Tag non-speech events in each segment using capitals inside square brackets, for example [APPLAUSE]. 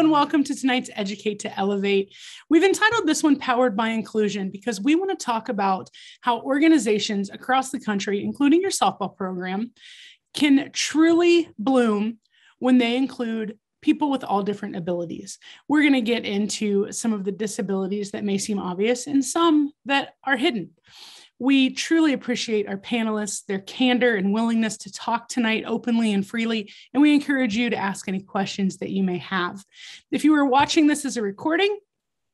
and welcome to tonight's Educate to Elevate. We've entitled this one Powered by Inclusion because we want to talk about how organizations across the country, including your softball program, can truly bloom when they include people with all different abilities. We're going to get into some of the disabilities that may seem obvious and some that are hidden. We truly appreciate our panelists, their candor and willingness to talk tonight openly and freely, and we encourage you to ask any questions that you may have. If you are watching this as a recording,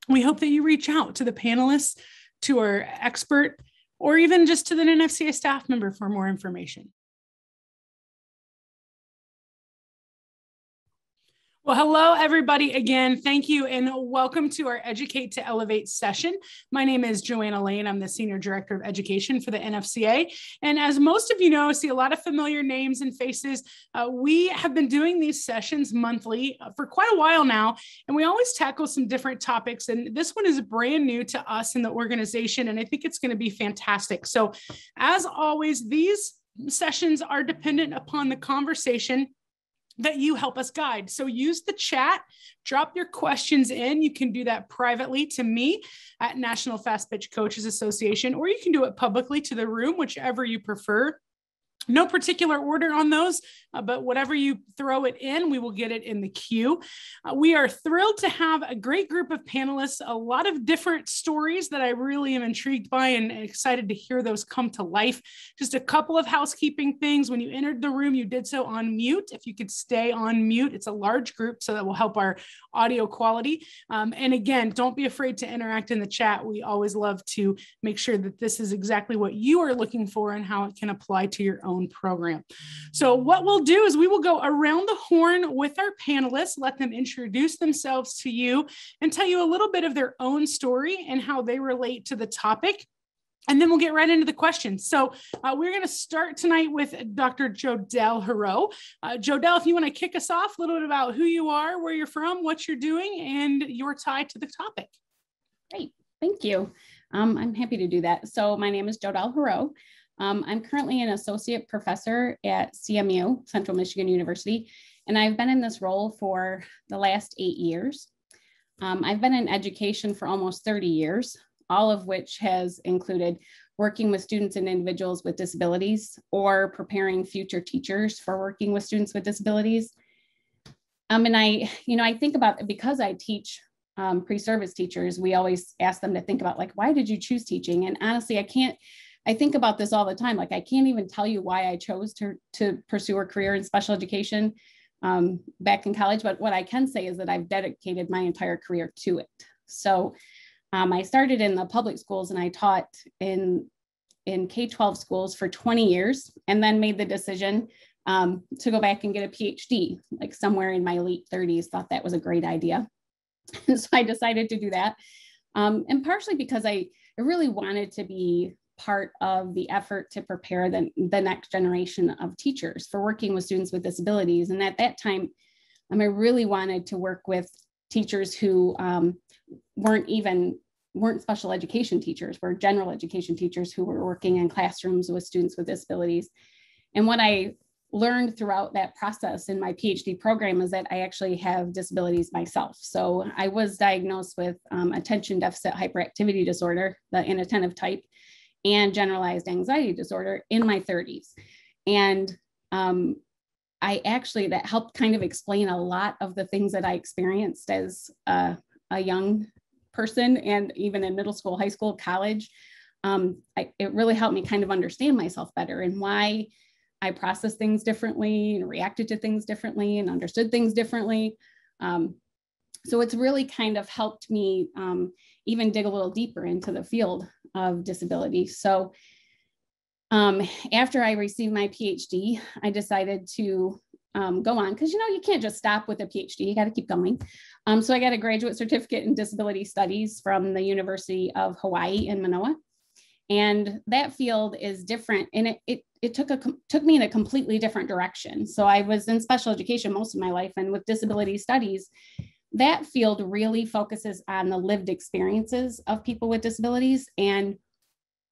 we hope that you reach out to the panelists, to our expert, or even just to the NFCA staff member for more information. Well, hello, everybody, again. Thank you and welcome to our Educate to Elevate session. My name is Joanna Lane. I'm the Senior Director of Education for the NFCA. And as most of you know, I see a lot of familiar names and faces. Uh, we have been doing these sessions monthly uh, for quite a while now, and we always tackle some different topics. And this one is brand new to us in the organization, and I think it's going to be fantastic. So, as always, these sessions are dependent upon the conversation that you help us guide. So use the chat, drop your questions in. You can do that privately to me at National Fast Pitch Coaches Association, or you can do it publicly to the room, whichever you prefer. No particular order on those, uh, but whatever you throw it in, we will get it in the queue. Uh, we are thrilled to have a great group of panelists, a lot of different stories that I really am intrigued by and excited to hear those come to life. Just a couple of housekeeping things. When you entered the room, you did so on mute. If you could stay on mute, it's a large group, so that will help our audio quality. Um, and again, don't be afraid to interact in the chat. We always love to make sure that this is exactly what you are looking for and how it can apply to your own program. So, what we'll do is we will go around the horn with our panelists, let them introduce themselves to you and tell you a little bit of their own story and how they relate to the topic. And then we'll get right into the questions. So uh, we're going to start tonight with Dr. Jo Dell Heroux. Uh, Jo Dell, if you want to kick us off a little bit about who you are, where you're from, what you're doing, and your tie to the topic. Great, thank you. Um, I'm happy to do that. So my name is Jo Dell Heroux. Um, I'm currently an associate professor at CMU, Central Michigan University, and I've been in this role for the last eight years. Um, I've been in education for almost 30 years, all of which has included working with students and individuals with disabilities or preparing future teachers for working with students with disabilities. Um, and I, you know, I think about because I teach um, pre-service teachers, we always ask them to think about like, why did you choose teaching? And honestly, I can't I think about this all the time. Like I can't even tell you why I chose to, to pursue a career in special education um, back in college, but what I can say is that I've dedicated my entire career to it. So um, I started in the public schools and I taught in, in K-12 schools for 20 years and then made the decision um, to go back and get a PhD, like somewhere in my late 30s, thought that was a great idea. [LAUGHS] So I decided to do that. Um, and partially because I, I really wanted to be part of the effort to prepare the, the next generation of teachers for working with students with disabilities. And at that time, um, I really wanted to work with teachers who um, weren't even weren't special education teachers, were general education teachers who were working in classrooms with students with disabilities. And what I learned throughout that process in my PhD program is that I actually have disabilities myself. So I was diagnosed with um, attention deficit hyperactivity disorder, the inattentive type, and generalized anxiety disorder in my 30s. And um, I actually, that helped kind of explain a lot of the things that I experienced as a, a young person and even in middle school, high school, college. Um, I, it really helped me kind of understand myself better and why I processed things differently and reacted to things differently and understood things differently. Um, so it's really kind of helped me um, even dig a little deeper into the field of disability. So um, after I received my PhD, I decided to um, go on because you know you can't just stop with a PhD, you got to keep going. Um, so I got a graduate certificate in disability studies from the University of Hawaii in Manoa, and that field is different, and it it, it took a took me in a completely different direction. So I was in special education most of my life, and with disability studies, that field really focuses on the lived experiences of people with disabilities and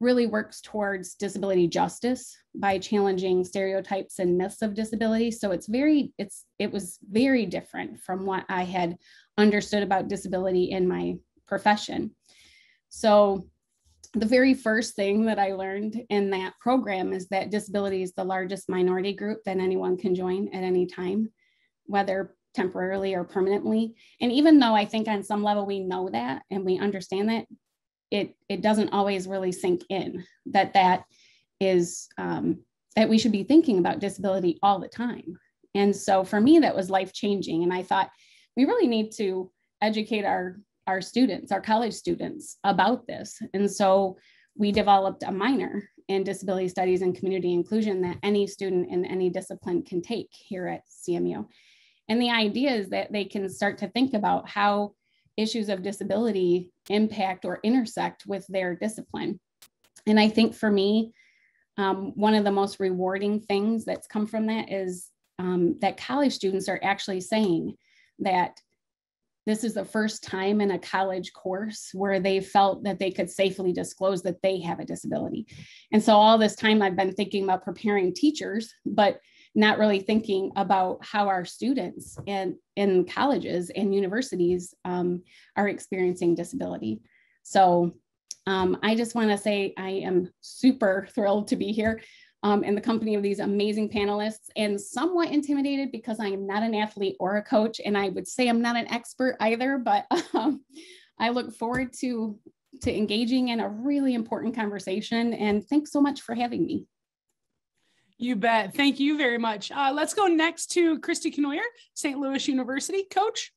really works towards disability justice by challenging stereotypes and myths of disability. So it's very, it's it was very different from what I had understood about disability in my profession. So the very first thing that I learned in that program is that disability is the largest minority group that anyone can join at any time, whether temporarily or permanently. And even though I think on some level we know that and we understand that, it it doesn't always really sink in that that is um, that we should be thinking about disability all the time. And so for me, that was life changing. And I thought we really need to educate our our students, our college students about this. And so we developed a minor in disability studies and community inclusion that any student in any discipline can take here at CMU. And the idea is that they can start to think about how issues of disability impact or intersect with their discipline. And I think for me, um, one of the most rewarding things that's come from that is um, that college students are actually saying that this is the first time in a college course where they felt that they could safely disclose that they have a disability. And so all this time I've been thinking about preparing teachers, but not really thinking about how our students in, in colleges and universities um, are experiencing disability. So um, I just want to say I am super thrilled to be here um, in the company of these amazing panelists and somewhat intimidated because I am not an athlete or a coach. And I would say I'm not an expert either, but [LAUGHS] um, I look forward to, to engaging in a really important conversation. And thanks so much for having me. You bet. Thank you very much. Uh, let's go next to Christy Connoyer, St. Louis University. Coach.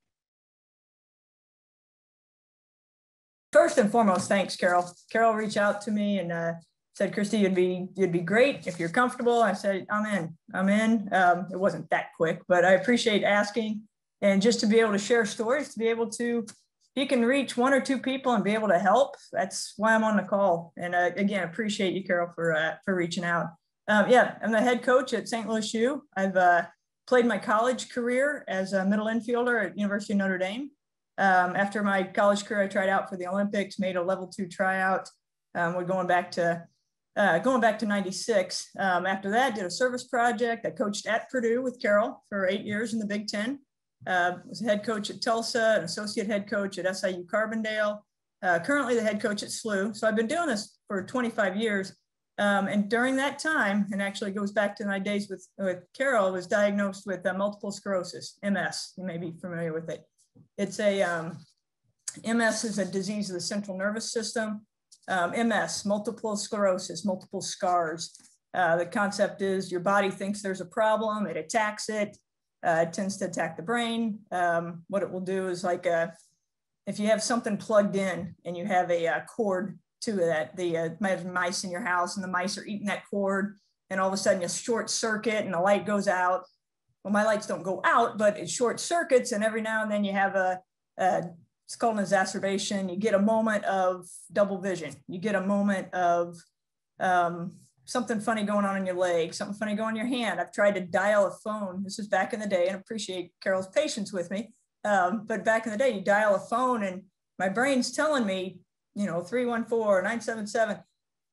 First and foremost, thanks, Carol. Carol reached out to me and uh, said, Christy, you'd be you'd be great if you're comfortable. I said, I'm in. I'm in. Um, it wasn't that quick, but I appreciate asking and just to be able to share stories, to be able to you can reach one or two people and be able to help. That's why I'm on the call. And uh, again, appreciate you, Carol, for uh, for reaching out. Um, yeah, I'm the head coach at St. Louis U. I've uh, played my college career as a middle infielder at University of Notre Dame. Um, after my college career, I tried out for the Olympics, made a level two tryout. Um, we're going back to uh, going back to 96. Um, after that, did a service project. I coached at Purdue with Carol for eight years in the Big Ten. Uh, was head coach at Tulsa, an associate head coach at SIU Carbondale, uh, currently the head coach at SLU. So I've been doing this for 25 years. Um, and during that time, and actually goes back to my days with, with Carol, was diagnosed with uh, multiple sclerosis, MS. You may be familiar with it. It's a, um, MS is a disease of the central nervous system um, MS, multiple sclerosis, multiple scars. Uh, the concept is your body thinks there's a problem, it attacks it, uh, it tends to attack the brain. Um, what it will do is like a, uh, if you have something plugged in and you have a, a uh, cord to that, the uh, mice in your house and the mice are eating that cord and all of a sudden you short circuit and the light goes out. Well, my lights don't go out, but it short circuits and every now and then you have a, a it's called an exacerbation. You get a moment of double vision. You get a moment of um, something funny going on in your leg, something funny going on in your hand. I've tried to dial a phone. This was back in the day and appreciate Carol's patience with me. Um, but back in the day, you dial a phone and my brain's telling me, you know, 314, 977,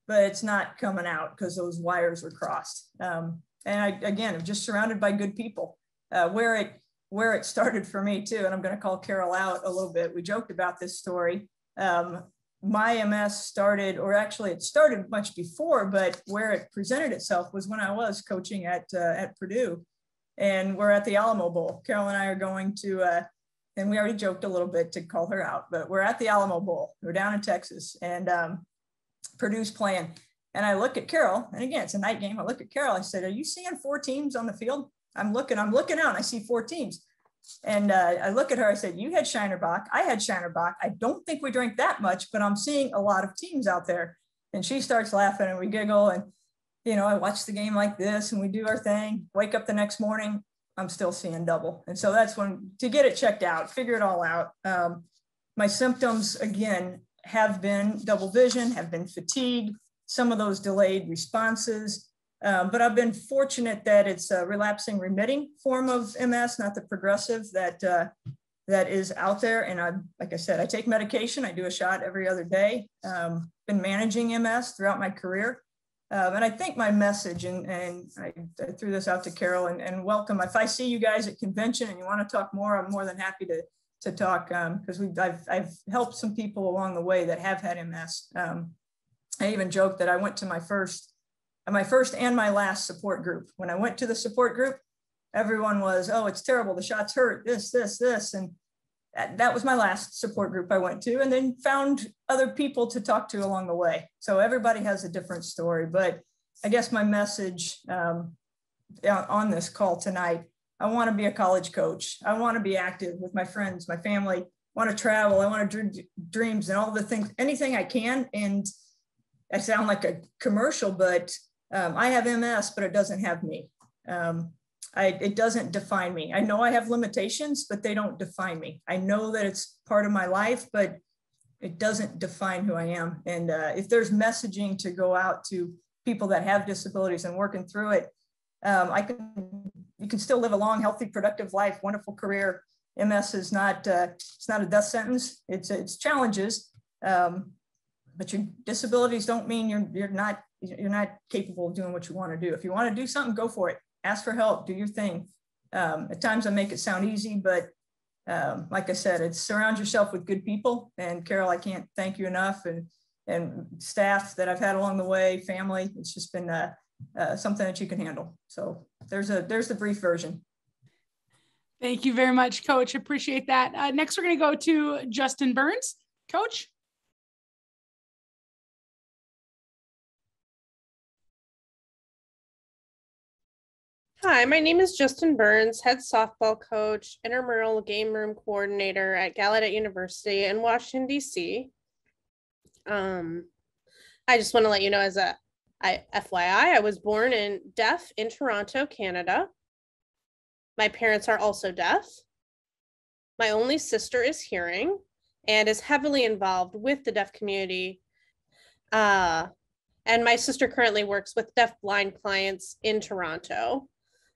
but it's not coming out because those wires are crossed. Um, and I, again, I'm just surrounded by good people. Uh, where it where it started for me too, and I'm going to call Carol out a little bit. We joked about this story. Um, my MS started, or actually it started much before, but where it presented itself was when I was coaching at, uh, at Purdue. And we're at the Alamo Bowl. Carol and I are going to, uh, and we already joked a little bit to call her out, but we're at the Alamo Bowl. We're down in Texas and um, Purdue's playing. And I look at Carol, and again, it's a night game. I look at Carol, I said, Are you seeing four teams on the field? I'm looking, I'm looking out and I see four teams. And uh, I look at her, I said, You had Shiner Bock. I had Shiner Bock. I don't think we drank that much, but I'm seeing a lot of teams out there. And she starts laughing and we giggle. And, you know, I watch the game like this and we do our thing, wake up the next morning, I'm still seeing double. And so that's when to get it checked out, figure it all out. Um, my symptoms, again, have been double vision, have been fatigue, some of those delayed responses. Um, but I've been fortunate that it's a relapsing remitting form of MS, not the progressive that uh, that is out there. And I, like I said, I take medication. I do a shot every other day. Um, been managing MS throughout my career. Um, and I think my message, and, and I, I, threw this out to Carol and, and, welcome. If I see you guys at convention and you want to talk more, I'm more than happy to, to talk because um, I've, I've helped some people along the way that have had MS. Um, I even joked that I went to my first, my first and my last support group. When I went to the support group, everyone was, oh, it's terrible. The shots hurt, this, this, this. And that, was my last support group I went to, and then found other people to talk to along the way. So everybody has a different story. But I guess my message um, on this call tonight I want to be a college coach. I want to be active with my friends, my family, I want to travel. I want to dream dreams and all the things, anything I can. And I sound like a commercial, but um, I have MS, but it doesn't have me. Um, I, it doesn't define me. I know I have limitations, but they don't define me. I know that it's part of my life, but it doesn't define who I am. And uh, if there's messaging to go out to people that have disabilities and working through it, um, I can, you can still live a long, healthy, productive life, wonderful career. MS is not, uh, it's not a death sentence. It's, it's challenges, um, but your disabilities don't mean you're, you're not, you're not capable of doing what you want to do. If you want to do something, go for it ask for help, do your thing. Um, at times I make it sound easy, but um, like I said, it's surround yourself with good people. And Carol, I can't thank you enough and, and staff that I've had along the way, family, it's just been uh, uh, something that you can handle. So there's a, there's the brief version. Thank you very much, Coach. Appreciate that. Uh, next, we're going to go to Justen Burns. Coach. Hi, my name is Justen Burns, head softball coach, intramural game room coordinator at Gallaudet University in Washington, D.C. Um, I just want to let you know as a I, FYI, I was born in deaf in Toronto, Canada. My parents are also deaf. My only sister is hearing and is heavily involved with the deaf community. Uh, and my sister currently works with deaf blind clients in Toronto.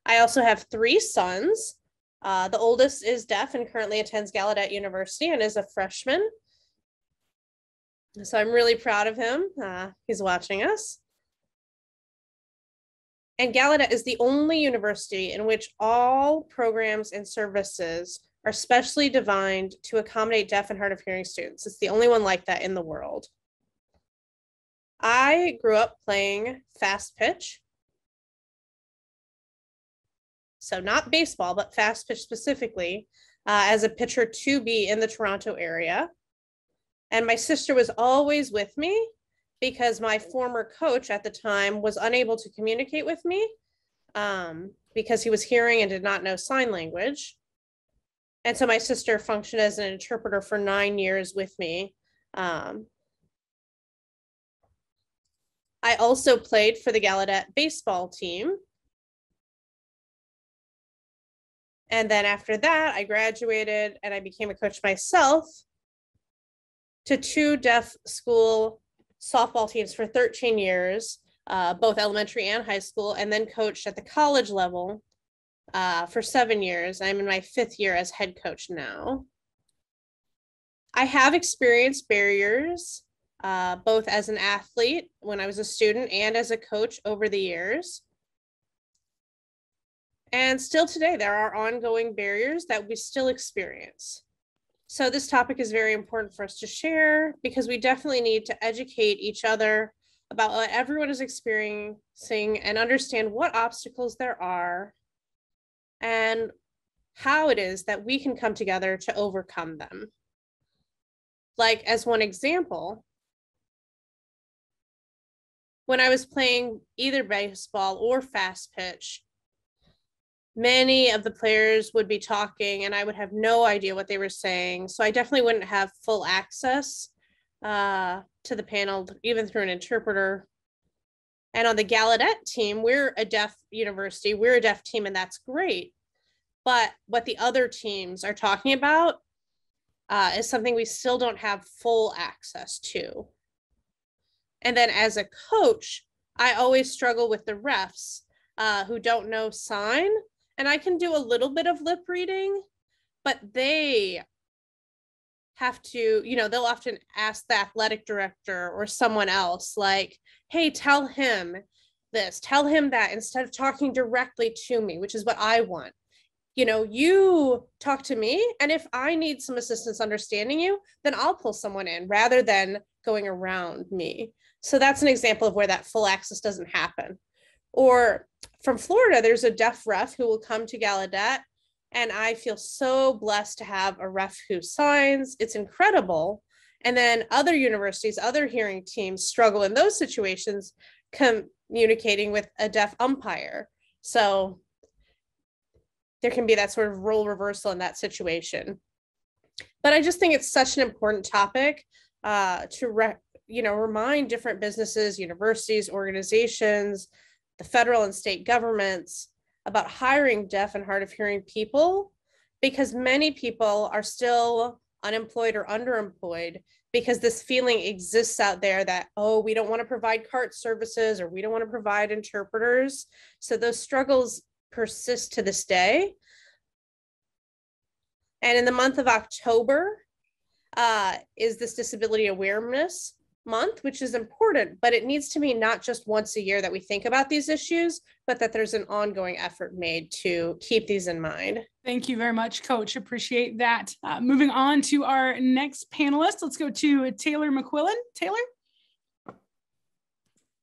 I also have three sons. Uh, the oldest is deaf and currently attends Gallaudet University and is a freshman. So I'm really proud of him. Uh, he's watching us. And Gallaudet is the only university in which all programs and services are specially designed to accommodate deaf and hard of hearing students. It's the only one like that in the world. I grew up playing fast pitch so not baseball, but fast pitch specifically, uh, as a pitcher to be in the Toronto area. And my sister was always with me because my former coach at the time was unable to communicate with me um, because he was hearing and did not know sign language. And so my sister functioned as an interpreter for nine years with me. Um, I also played for the Gallaudet baseball team And then after that, I graduated and I became a coach myself to two deaf school softball teams for 13 years, uh, both elementary and high school, and then coached at the college level uh, for seven years. I'm in my fifth year as head coach now. I have experienced barriers, uh, both as an athlete when I was a student and as a coach over the years. And still today, there are ongoing barriers that we still experience. So this topic is very important for us to share because we definitely need to educate each other about what everyone is experiencing and understand what obstacles there are and how it is that we can come together to overcome them. Like as one example, when I was playing either baseball or fast pitch, many of the players would be talking and I would have no idea what they were saying. So I definitely wouldn't have full access uh, to the panel, even through an interpreter. And on the Gallaudet team, we're a deaf university, we're a deaf team, and that's great. But what the other teams are talking about uh, is something we still don't have full access to. And then as a coach, I always struggle with the refs uh, who don't know sign and I can do a little bit of lip reading, but they have to, you know, they'll often ask the athletic director or someone else, like, hey, tell him this, tell him that instead of talking directly to me, which is what I want. You know, you talk to me, and if I need some assistance understanding you, then I'll pull someone in rather than going around me. So that's an example of where that full access doesn't happen. Or from Florida, there's a deaf ref who will come to Gallaudet and I feel so blessed to have a ref who signs. It's incredible. And then other universities, other hearing teams struggle in those situations communicating with a deaf umpire. So there can be that sort of role reversal in that situation. But I just think it's such an important topic uh, to re- you know remind different businesses, universities, organizations, the federal and state governments about hiring deaf and hard of hearing people because many people are still unemployed or underemployed because this feeling exists out there that oh we don't want to provide cart services or we don't want to provide interpreters. So those struggles persist to this day. And in the month of october uh, is this disability awareness month, which is important, but it needs to be not just once a year that we think about these issues, but that there's an ongoing effort made to keep these in mind. Thank you very much, Coach. Appreciate that. Uh, moving on to our next panelist, let's go to Taylor McQuillin. Taylor?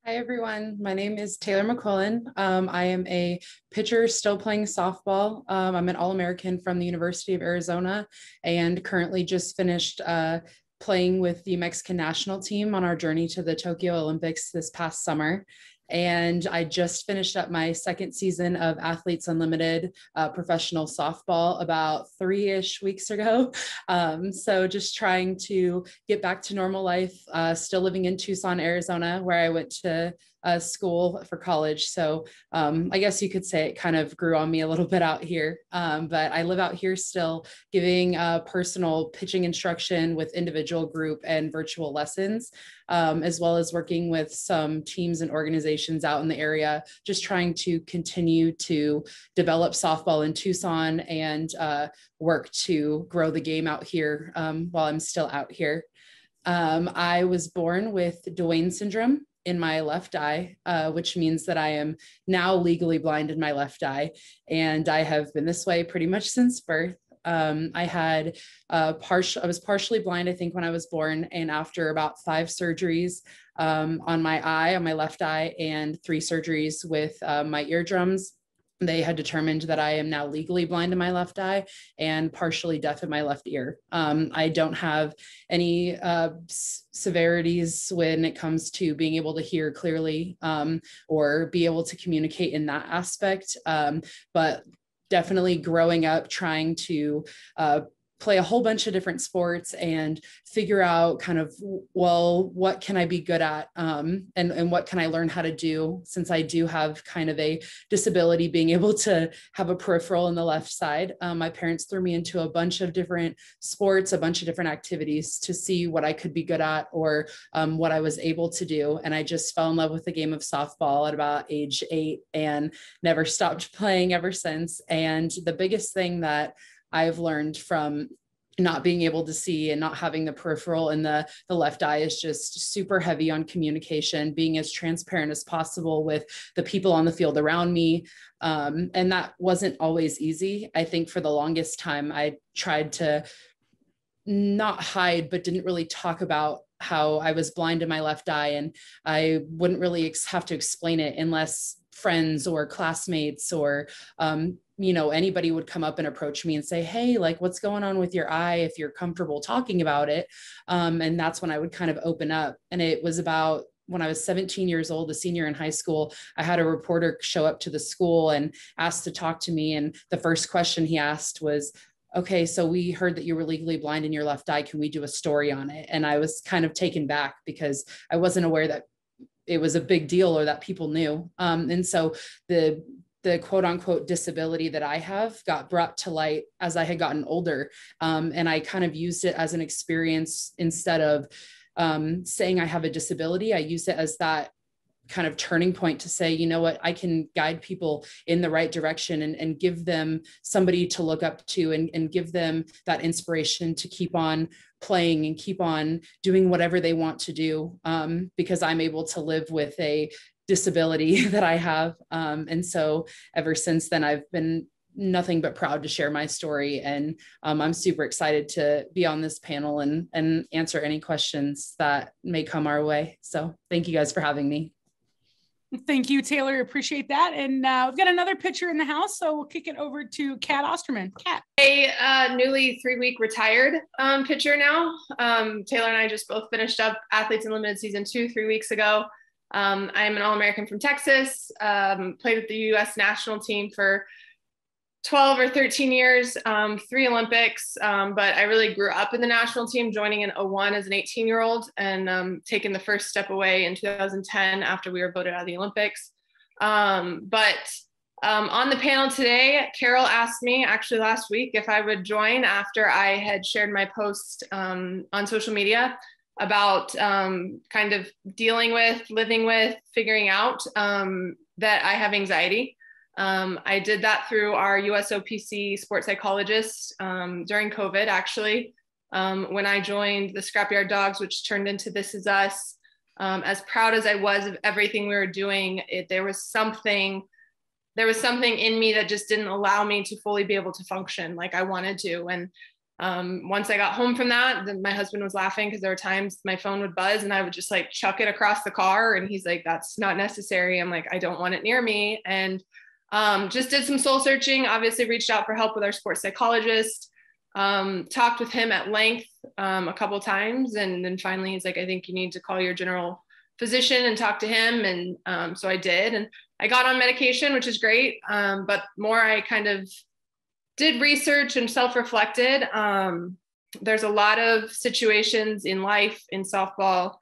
Hi, everyone. My name is Taylor McQuillin. Um, I am a pitcher still playing softball. Um, I'm an All American from the University of Arizona and currently just finished uh, playing with the Mexican national team on our journey to the Tokyo Olympics this past summer. And I just finished up my second season of Athletes Unlimited uh, professional softball about three ish weeks ago. [LAUGHS] Um, so just trying to get back to normal life, uh, still living in Tucson, Arizona, where I went to uh, school for college. So um, I guess you could say it kind of grew on me a little bit out here. Um, but I live out here still, giving uh, personal pitching instruction with individual group and virtual lessons, um, as well as working with some teams and organizations out in the area, just trying to continue to develop softball in Tucson and uh, work to grow the game out here um, while I'm still out here. Um, I was born with Duane syndrome in my left eye, uh, which means that I am now legally blind in my left eye. And I have been this way pretty much since birth. Um, I had uh, partial, I was partially blind, I think, when I was born. And after about five surgeries um, on my eye, on my left eye, and three surgeries with uh, my eardrums, they had determined that I am now legally blind in my left eye and partially deaf in my left ear. Um, I don't have any uh, severities when it comes to being able to hear clearly um, or be able to communicate in that aspect. Um, but definitely growing up trying to uh, play a whole bunch of different sports and figure out kind of well what can i be good at? Um, and, and what can i learn how to do since i do have kind of a disability being able to have a peripheral in the left side. Um, my parents threw me into a bunch of different sports a bunch of different activities to see what i could be good at or um, what i was able to do. And i just fell in love with the game of softball at about age eight and never stopped [LAUGHS] playing ever since. And the biggest thing that I've learned from not being able to see and not having the peripheral in the the left eye is just super heavy on communication being as transparent as possible with the people on the field around me. Um, and that wasn't always easy. I think for the longest time i tried to not hide but didn't really talk about how i was blind in my left eye. And i wouldn't really have to explain it unless friends or classmates or um, you know anybody would come up and approach me and say hey like what's going on with your eye if you're comfortable talking about it um, and that's when i would kind of open up and it was about when I was 17 years old, a senior in high school, I had a reporter show up to the school and asked to talk to me. And the first question he asked was, Okay, so we heard that you were legally blind in your left eye. Can we do a story on it? And I was kind of taken back because I wasn't aware that it was a big deal or that people knew. Um, and so the the quote unquote disability that I have got brought to light as I had gotten older. Um, and I kind of used it as an experience instead of um, saying I have a disability. I used it as that kind of turning point to say, you know what, I can guide people in the right direction and, and give them somebody to look up to and, and give them that inspiration to keep on playing and keep on doing whatever they want to do um, because I'm able to live with a disability [LAUGHS] that I have. Um, and so ever since then, I've been nothing but proud to share my story. And um, I'm super excited to be on this panel and, and answer any questions that may come our way. So thank you guys for having me. Thank you, Taylor. Appreciate that. And uh, we've got another pitcher in the house, so we'll kick it over to Cat Osterman. Cat. A uh, newly three week retired um, pitcher now. Um, Taylor and I just both finished up Athletes Unlimited season two three weeks ago. Um, I'm an All American from Texas, um, played with the US national team for 12 or 13 years, um, three Olympics, um, but I really grew up in the national team, joining in 01 as an 18 year old and um, taking the first step away in 2010 after we were voted out of the Olympics. Um, but um, on the panel today, Carol asked me actually last week if I would join after I had shared my post um, on social media about kind of dealing with, living with, figuring out that I have anxiety. Um, I did that through our USOPC sports psychologist um, during COVID, actually. Um, when I joined the Scrapyard Dogs, which turned into This Is Us, um, as proud as I was of everything we were doing, it, there was something, there was something in me that just didn't allow me to fully be able to function like I wanted to. And um, once I got home from that, my husband was laughing because there were times my phone would buzz and I would just like chuck it across the car. And he's like, "That's not necessary." I'm like, "I don't want it near me." And um, just did some soul searching, obviously reached out for help with our sports psychologist, um, talked with him at length um, a couple times. And then finally he's like, I think you need to call your general physician and talk to him. And um, so I did. And I got on medication, which is great. Um, but more I kind of did research and self-reflected. Um, there's a lot of situations in life in softball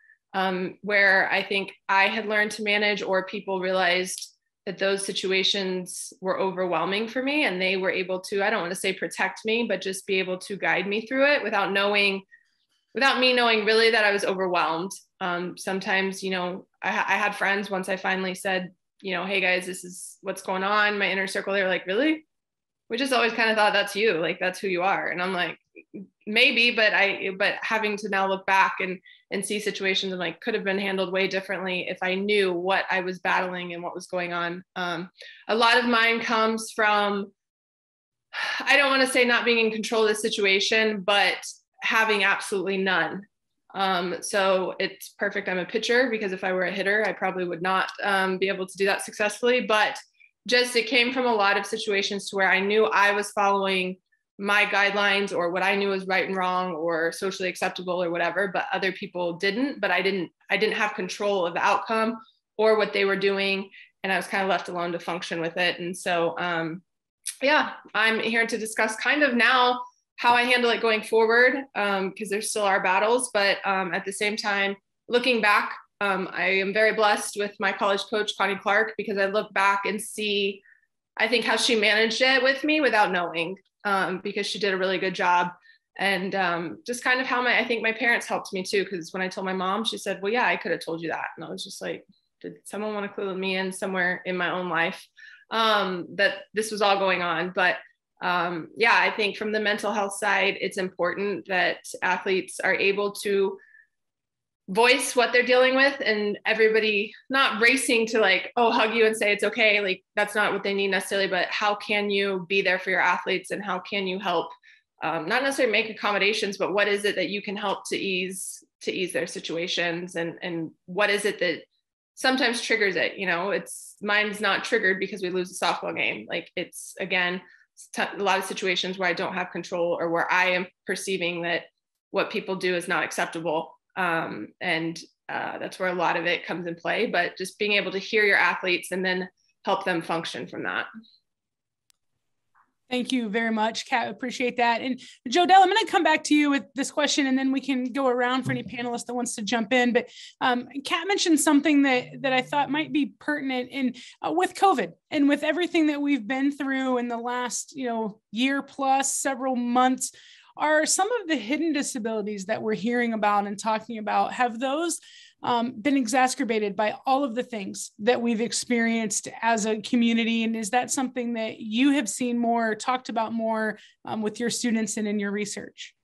where I think I had learned to manage or people realized that those situations were overwhelming for me and they were able to i don't want to say protect me but just be able to guide me through it without knowing without me knowing really that i was overwhelmed. Um, sometimes you know I, I had friends once i finally said you know hey guys this is what's going on my inner circle. They were like really? We just always kind of thought that's you like that's who you are. And i'm like maybe but i but having to now look back and and see situations and like could have been handled way differently if i knew what i was battling and what was going on. Um, a lot of mine comes from [SIGHS] i don't want to say not being in control of the situation but having absolutely none. Um, so it's perfect i'm a pitcher because if i were a hitter i probably would not um, be able to do that successfully but just it came from a lot of situations to where i knew i was following my guidelines or what I knew was right and wrong or socially acceptable or whatever, but other people didn't. But I didn't, I didn't have control of the outcome or what they were doing. And I was kind of left alone to function with it. And so, um, yeah, I'm here to discuss kind of now how I handle it going forward because um, there still are battles. But um, at the same time, looking back, um, I am very blessed with my college coach, Connie Clark, because I look back and see, I think, how she managed it with me without knowing um, because she did a really good job. And um, just kind of how my, I think my parents helped me too, because when I told my mom, she said, Well, yeah, I could have told you that. And I was just like, Did someone want to clue me in somewhere in my own life um, that this was all going on? But um, yeah, I think from the mental health side, it's important that athletes are able to voice what they're dealing with and everybody not racing to like oh hug you and say it's okay. Like that's not what they need necessarily but how can you be there for your athletes and how can you help um, not necessarily make accommodations but what is it that you can help to ease to ease their situations? And and what is it that sometimes triggers it? You know it's mine's not triggered because we lose a softball game. Like it's again a lot of situations where i don't have control or where i am perceiving that what people do is not acceptable um, and uh, that's where a lot of it comes in play. But just being able to hear your athletes and then help them function from that. Thank you very much, Cat. Appreciate that. And Jo Dell, I'm going to come back to you with this question, and then we can go around for any panelist that wants to jump in. But um, Cat mentioned something that that I thought might be pertinent in uh, with COVID and with everything that we've been through in the last, you know, year plus, several months are some of the hidden disabilities that we're hearing about and talking about have those um, been exacerbated by all of the things that we've experienced as a community. And is that something that you have seen more, talked about more um, with your students and in your research?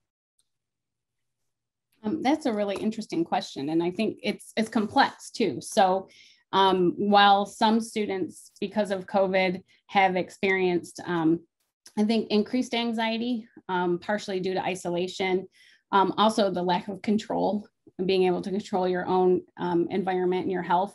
Um, that's a really interesting question, and I think it's it's complex too. So, um, while some students, because of COVID, have experienced, um, I think, increased anxiety, um, partially due to isolation, um, also the lack of control, being able to control your own um, environment and your health.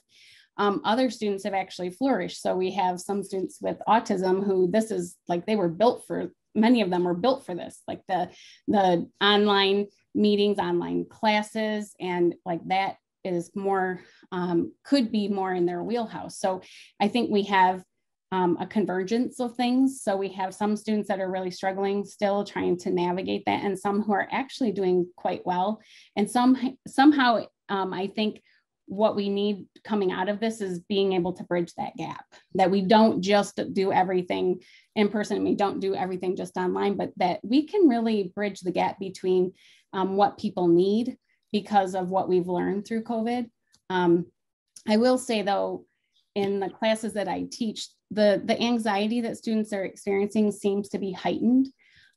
other students have actually flourished. So we have some students with autism who this is like they were built for. Many of them were built for this, like the the online meetings, online classes, and like that is more, um, could be more in their wheelhouse. So I think we have um, a convergence of things. So we have some students that are really struggling, still trying to navigate that, and some who are actually doing quite well. And some somehow, um, I think what we need coming out of this is being able to bridge that gap that we don't just do everything in person we don't do everything just online but that we can really bridge the gap between um, what people need because of what we've learned through COVID. Um, I will say though, in the classes that I teach, the, the anxiety that students are experiencing seems to be heightened.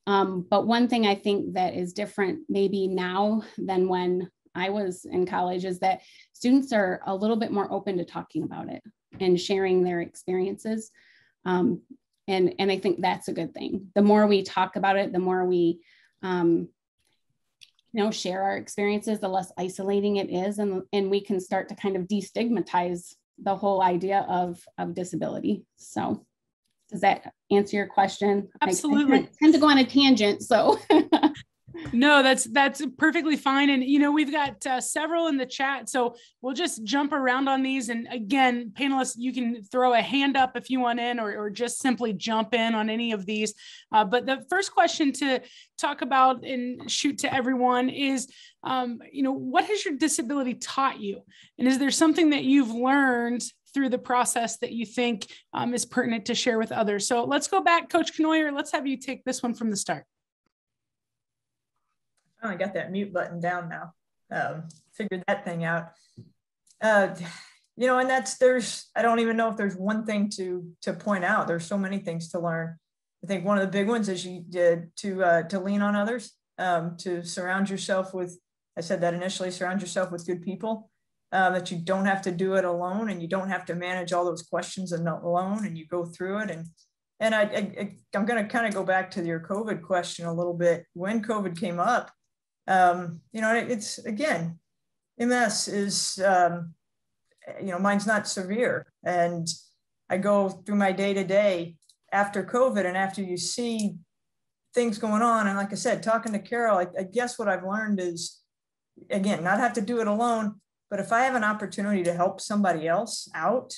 Um, but one thing I think that is different maybe now than when I was in college is that students are a little bit more open to talking about it and sharing their experiences. Um, and, and I think that's a good thing. The more we talk about it, the more we um, you know share our experiences the less isolating it is and and we can start to kind of destigmatize the whole idea of of disability. So does that answer your question? Absolutely I, I tend to go on a tangent so [LAUGHS] no that's that's perfectly fine. And you know we've got uh, several in the chat so we'll just jump around on these. And again panelists you can throw a hand up if you want in or, or just simply jump in on any of these. Uh, but the first question to talk about and shoot to everyone is um, you know what has your disability taught you? And is there something that you've learned through the process that you think um, is pertinent to share with others? So let's go back. Coach Connoyer let's have you take this one from the start I got that mute button down now. Um, figured that thing out. Uh, you know, and that's there's I don't even know if there's one thing to to point out. There's so many things to learn. I think one of the big ones is you did to uh, to lean on others, um, to surround yourself with. I said that initially. Surround yourself with good people. Uh, that you don't have to do it alone, and you don't have to manage all those questions alone, and you go through it. And and I, I I'm going to kind of go back to your COVID question a little bit. When COVID came up, um, you know, it's again, MS is, um, you know, mine's not severe. And I go through my day to day after COVID and after you see things going on. And like I said, talking to Carol, I, I guess what I've learned is, again, not have to do it alone, but if I have an opportunity to help somebody else out,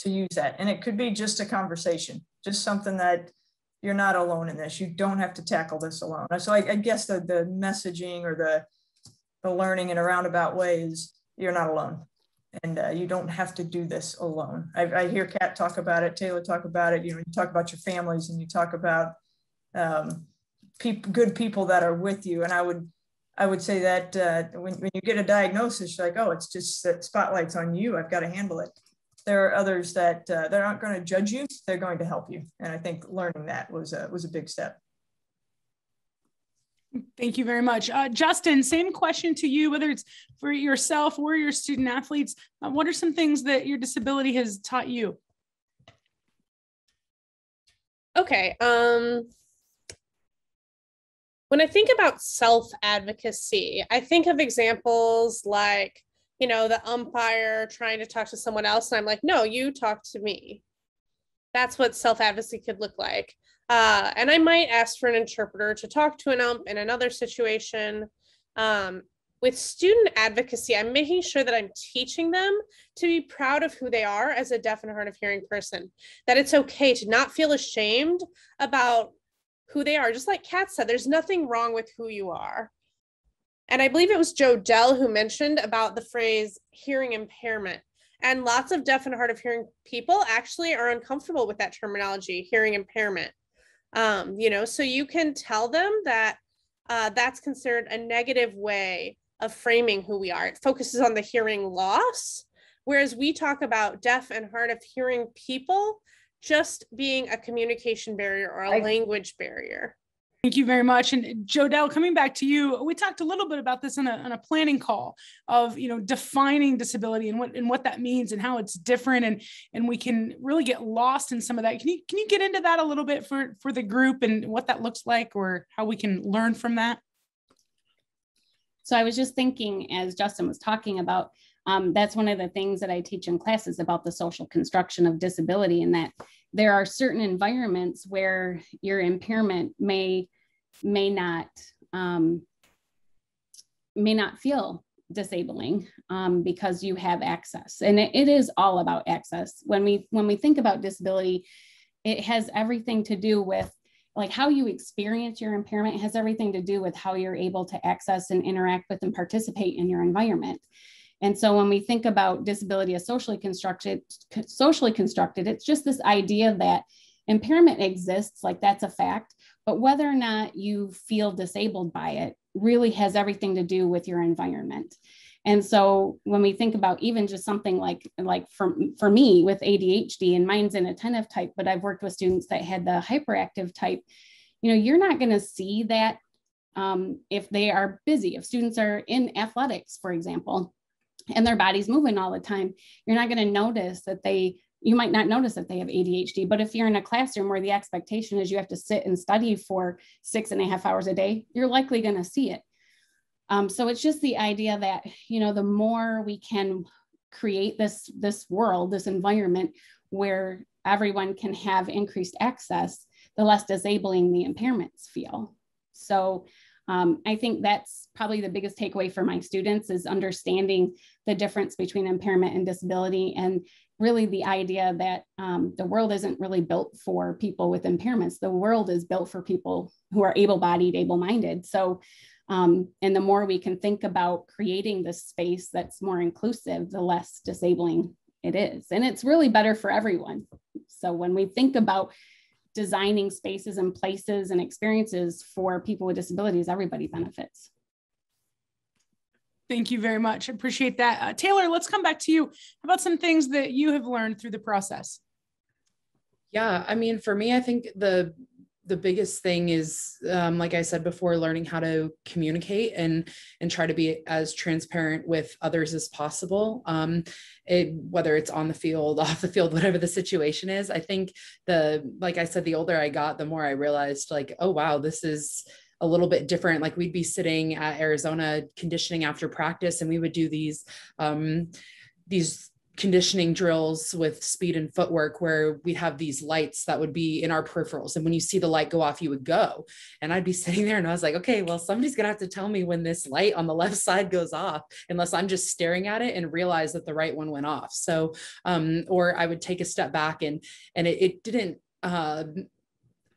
to use that. And it could be just a conversation, just something that you're not alone in this. You don't have to tackle this alone. So I, I guess the, the messaging or the, the learning in a roundabout way is you're not alone and uh, you don't have to do this alone. I, I, hear Cat talk about it, Taylor talk about it. You know, you talk about your families and you talk about um, good people that are with you. And I would, I would say that uh, when, when you get a diagnosis, you're like, oh, it's just that spotlight's on you. I've got to handle it there are others that uh, that aren't going to judge you; they're going to help you. And I think learning that was a, was a big step. Thank you very much, uh, Justen. Same question to you, whether it's for yourself or your student athletes. Uh, what are some things that your disability has taught you? Okay. Um, when I think about self advocacy, I think of examples like you know, the umpire trying to talk to someone else. And I'm like, no, you talk to me. That's what self advocacy could look like. Uh, and I might ask for an interpreter to talk to an ump in another situation. Um, with student advocacy, I'm making sure that I'm teaching them to be proud of who they are as a deaf and hard of hearing person, that it's okay to not feel ashamed about who they are. Just like Cat said, there's nothing wrong with who you are. And I believe it was Jo Dell who mentioned about the phrase hearing impairment. And lots of deaf and hard of hearing people actually are uncomfortable with that terminology, hearing impairment. Um, you know, so you can tell them that uh, that's considered a negative way of framing who we are. It focuses on the hearing loss, whereas we talk about deaf and hard of hearing people just being a communication barrier or a I, language barrier. Thank you very much. And Jo Dell, coming back to you, we talked a little bit about this on a, a planning call of, you know, defining disability and what and what that means and how it's different and and we can really get lost in some of that. Can you can you get into that a little bit for for the group and what that looks like or how we can learn from that? So I was just thinking as Justen was talking about, um, that's one of the things that I teach in classes about the social construction of disability and that there are certain environments where your impairment may may not um, may not feel disabling um, because you have access and it, it is all about access when we when we think about disability it has everything to do with like how you experience your impairment has everything to do with how you're able to access and interact with and participate in your environment. And so when we think about disability as socially constructed, socially constructed, it's just this idea that impairment exists, like that's a fact, but whether or not you feel disabled by it really has everything to do with your environment. And so when we think about even just something like like for, for me with ADHD and mine's an attentive type, but I've worked with students that had the hyperactive type, you know, you're not going to see that um, if they are busy. If students are in athletics, for example, and their body's moving all the time, you're not going to notice that they you might not notice that they have ADHD, but if you're in a classroom where the expectation is you have to sit and study for six and a half hours a day, you're likely going to see it. Um, so it's just the idea that, you know, the more we can create this, this world, this environment where everyone can have increased access, the less disabling the impairments feel. So um, I think that's probably the biggest takeaway for my students is understanding the difference between impairment and disability and really the idea that um, the world isn't really built for people with impairments. The world is built for people who are able-bodied, able-minded. So um, and the more we can think about creating this space that's more inclusive, the less disabling it is. And it's really better for everyone. So when we think about designing spaces and places and experiences for people with disabilities, everybody benefits. Thank you very much. Appreciate that. Uh, Taylor, let's come back to you. How about some things that you have learned through the process? Yeah, I mean, for me, I think the the biggest thing is um, like i said before learning how to communicate and and try to be as transparent with others as possible um, it, whether it's on the field [LAUGHS] off the field whatever the situation is i think the like i said the older i got the more i realized like oh wow this is a little bit different. Like we'd be sitting at arizona conditioning after practice and we would do these um, these conditioning drills with speed and footwork where we'd have these lights that would be in our peripherals. And when you see the light go off you would go. And i'd be [LAUGHS] sitting there and i was like okay well somebody's going to have to tell me when this light on the left side goes off unless i'm just staring at it and realize that the right one went off. So um, or i would take a step back and and it, it didn't uh,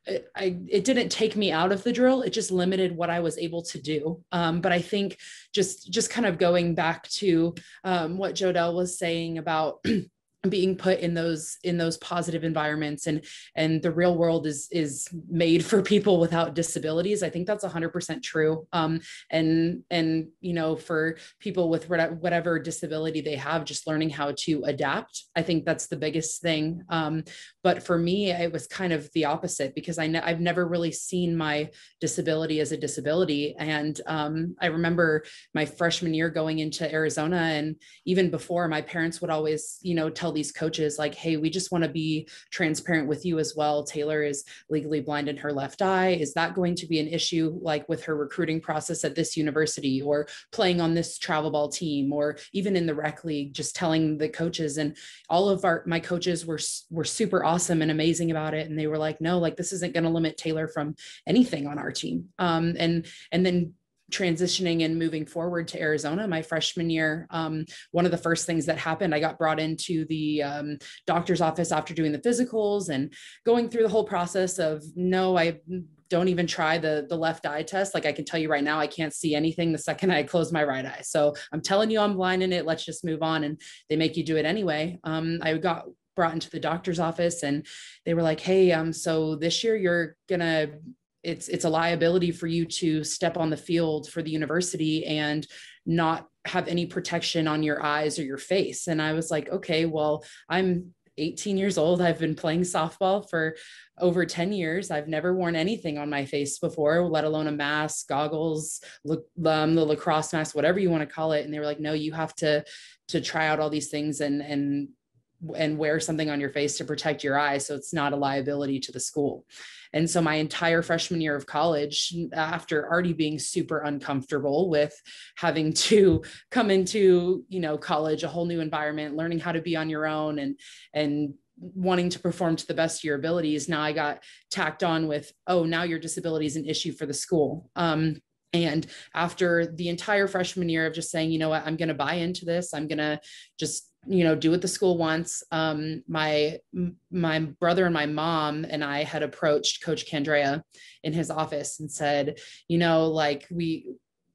it, I, it didn't take me out of the drill. It just limited what I was able to do. Um, but I think just just kind of going back to um, what Jo Dell was saying about [CLEARS THROAT] being put in those in those positive environments and and the real world is is made for people without disabilities. I think that's 100% true. Um and and you know for people with whatever disability they have just learning how to adapt i think that's the biggest thing. Um but for me it was kind of the opposite because i ne- i've never really seen my disability as a disability. And um i remember my freshman year going into arizona and even before my parents would always you know tell tell these coaches like hey we just want to be transparent with you as well. Taylor is legally blind in her left eye. Is that going to be an issue like with her recruiting process at this university or playing on this travel ball team or even in the rec league? Just telling the coaches and all of our my coaches were were super awesome and amazing about it and they were like no like this isn't going to limit taylor from anything on our team. Um, and and then transitioning and moving forward to Arizona my freshman year, um, one of the first things that happened, I got brought into the um, doctor's office after doing the physicals and going through the whole process of no, I don't even try the the left eye test. Like I can tell you right now, I can't see anything the second I close my right eye. So I'm telling you, I'm blind in it. Let's just move on. And they make you do it anyway. Um, I got brought into the doctor's office and they were like, hey, um, so this year you're gonna it's it's a liability for you to step on the field for the university and not have any protection on your eyes or your face. And I was like, okay, well, I'm 18 years old. I've been playing softball for over 10 years. I've never worn anything on my face before, let alone a mask, goggles, um, the lacrosse mask, whatever you want to call it. And they were like, no, you have to to try out all these things and and and wear something on your face to protect your eyes so it's not a liability to the school. And so my entire freshman year of college, after already being super uncomfortable with having [LAUGHS] to come into, you know, college, a whole new environment, learning how to be on your own and and wanting to perform to the best of your abilities now i got tacked on with oh now your disability is an issue for the school. Um, and after the entire freshman year of just saying you know what i'm going to buy into this. I'm going to just you know do what the school wants. Um, my my brother and my mom and i had approached coach candrea in his office and said you know like we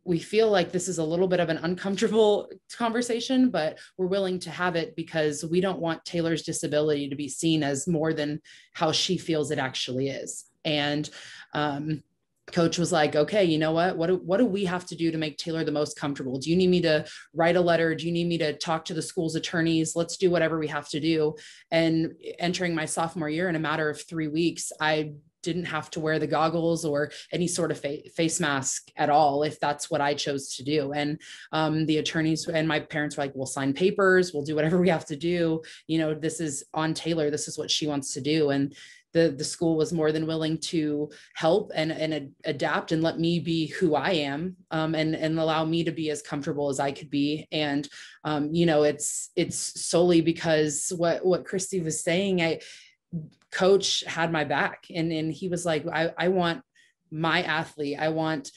we feel like this is a little bit of an uncomfortable conversation but we're willing to have it because we don't want taylor's disability to be seen as more than how she feels it actually is. And um, coach was like okay you know what? What do, what do we have to do to make taylor the most comfortable? Do you need me to write a letter? Do you need me to talk to the school's attorneys? Let's do whatever we have to do. And entering my sophomore year in a matter of three weeks i didn't have to wear the goggles or any sort of fa- face mask at all if that's what I chose to do. And um, the attorneys and my parents were like, we'll sign papers, we'll do whatever we have to do. You know, this is on Taylor, this is what she wants to do. And the the school was more than willing to help and and adapt and let me be who I am um, and and allow me to be as comfortable as I could be. And um, you know it's it's solely because what what Christy was saying I coach had my back and and he was like I I want my athlete. I want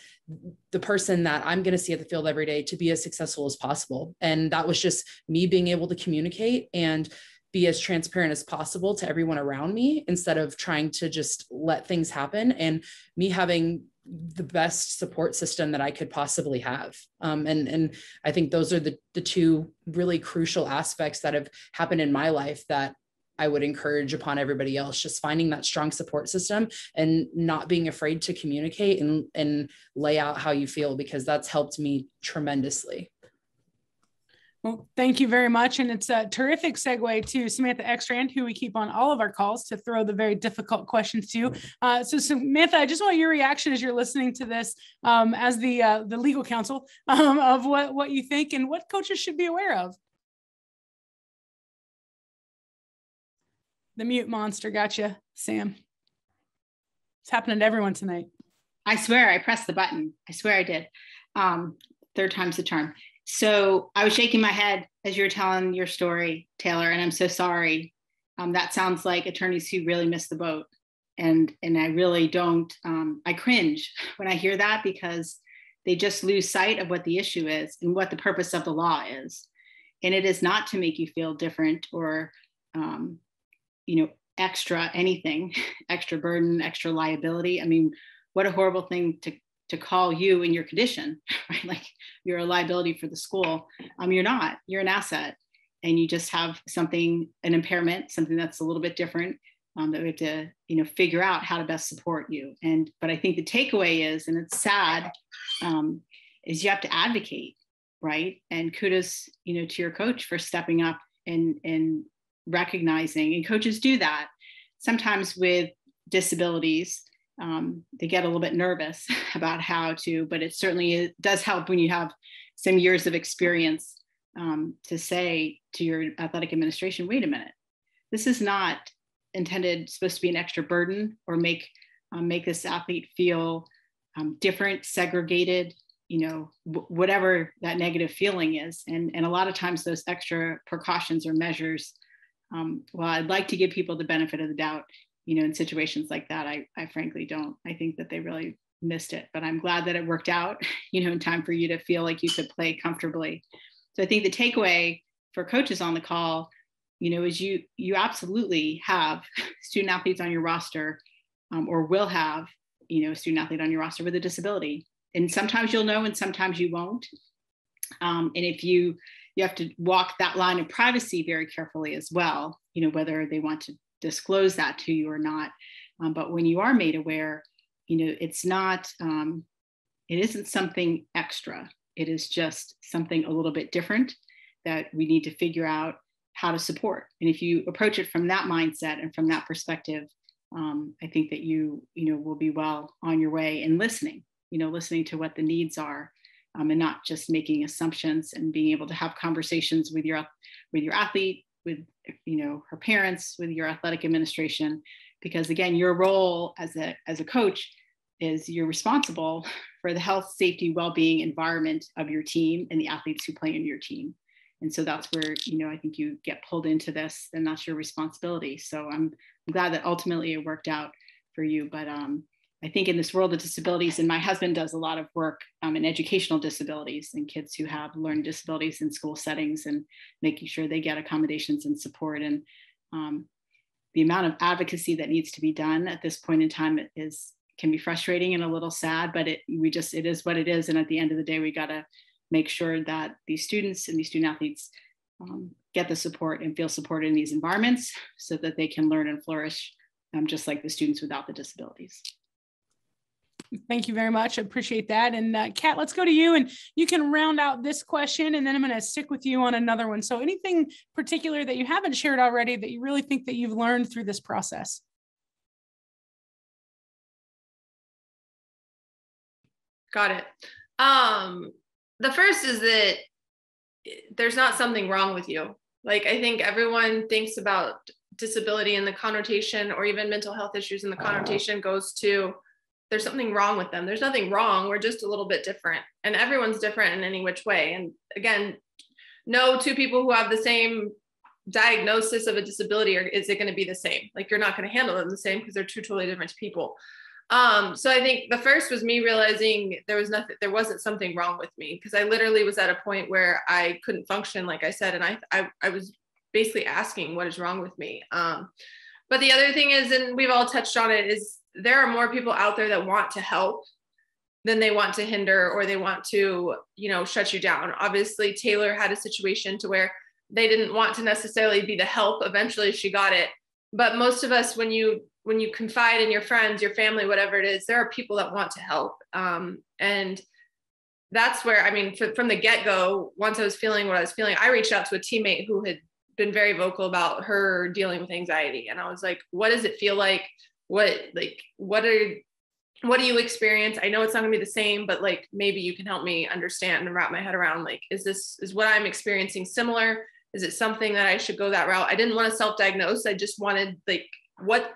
the person that I'm going to see at the field every day to be as successful as possible. And that was just me being able to communicate and be as transparent as possible to everyone around me instead of trying to just let things happen and me having the best support system that I could possibly have. Um, and, and I think those are the, the two really crucial aspects that have happened in my life that I would encourage upon everybody else, just finding that strong support system and not being afraid to communicate and, and lay out how you feel, because that's helped me tremendously. Well, thank you very much. And it's a terrific segue to Samantha Ekstrand, who we keep on all of our calls to throw the very difficult questions to. Uh, so Samantha, I just want your reaction as you're listening to this um, as the, uh, the legal counsel [LAUGHS] um, of what, what you think and what coaches should be aware of. The mute monster got you, Sam. It's happening to everyone tonight. I swear I pressed the button. I swear I did. Um, third time's the charm. So I was shaking my head as you were telling your story, Taylor, and I'm so sorry. Um, that sounds like attorneys who really missed the boat. And, and I really don't, um, I cringe [LAUGHS] when I hear that because they just lose sight of what the issue is and what the purpose of the law is. And it is not to make you feel different or, um, you know, extra anything, [LAUGHS] extra burden, extra liability. I mean, what a horrible thing to to call you in your condition, [LAUGHS] right? Like you're a liability for the school. Um, you're not. You're an asset, and you just have something, an impairment, something that's a little bit different. Um, that we have to, you know, figure out how to best support you. And but I think the takeaway is, and it's sad, um, is you have to advocate, right? And kudos, you know, to your coach for stepping up and and recognizing. And coaches do that sometimes with disabilities um, they get a little bit nervous [LAUGHS] about how to, but it certainly does help when you have some years of experience um, to say to your athletic administration, wait a minute, this is not intended supposed to be an extra burden or make um, make this athlete feel um, different, segregated, you know, w- whatever that negative feeling is. And, and a lot of times those extra precautions or measures, um, well, I'd like to give people the benefit of the doubt you know, in situations like that, I, I frankly don't. I think that they really missed it, but I'm glad that it worked out, [LAUGHS] you know, in time for you to feel like you could play comfortably. So I think the takeaway for coaches on the call, you know, is you you absolutely have [LAUGHS] student athletes on your roster, um, or will have, you know, a student athlete on your roster with a disability. And sometimes you'll know, and sometimes you won't. Um, and if you you have to walk that line of privacy very carefully as well, you know, whether they want to disclose that to you or not. Um, but when you are made aware, you know, it's not, um, it isn't something extra. It is just something a little bit different that we need to figure out how to support. And if you approach it from that mindset and from that perspective, um, I think that you, you know, will be well on your way in listening, you know, listening to what the needs are um, and not just making assumptions and being able to have conversations with your, with your athlete, with, you know, her parents, with your athletic administration, because again, your role as a, as a coach is you're responsible for the health, safety, well-being environment of your team and the athletes who play in your team. And so that's where, you know, I think you get pulled into this and that's your responsibility. So I'm, I'm glad that ultimately it worked out for you. But um, I think in this world of disabilities, and my husband does a lot of work um, in educational disabilities and kids who have learning disabilities in school settings and making sure they get accommodations and support. And um, the amount of advocacy that needs to be done at this point in time is can be frustrating and a little sad, but it we just it is what it is. And at the end of the day, we gotta make sure that these students and these student athletes um, get the support and feel supported in these environments so that they can learn and flourish um, just like the students without the disabilities. Thank you very much. I appreciate that. And uh, Cat, let's go to you and you can round out this question and then I'm going to stick with you on another one. So anything particular that you haven't shared already that you really think that you've learned through this process? Got it. Um, the first is that there's not something wrong with you. Like I think everyone thinks about disability and the connotation or even mental health issues and the connotation goes to there's something wrong with them. There's nothing wrong. We're just a little bit different. And everyone's different in any which way. And again, no two people who have the same diagnosis of a disability or is it going to be the same? Like you're not going to handle them the same because they're two totally different people. Um, so I think the first was me realizing there was nothing, there wasn't something wrong with me because I literally was at a point where I couldn't function, like I said, and I, I, I was basically asking what is wrong with me. Um, but the other thing is, and we've all touched on it, is there are more people out there that want to help than they want to hinder or they want to, you know, shut you down. Obviously, Taylor had a situation to where they didn't want to necessarily be the help. Eventually, she got it. But most of us, when you when you confide in your friends, your family, whatever it is, there are people that want to help. Um, and that's where, I mean, for, from the get go, once I was feeling what I was feeling, I reached out to a teammate who had been very vocal about her dealing with anxiety. And I was like, what does it feel like? What, like, what are, what do you experience? I know it's not gonna be the same, but like maybe you can help me understand and wrap my head around like, is this, is what I'm experiencing similar? Is it something that I should go that route? I didn't want to self diagnose. I just wanted like, what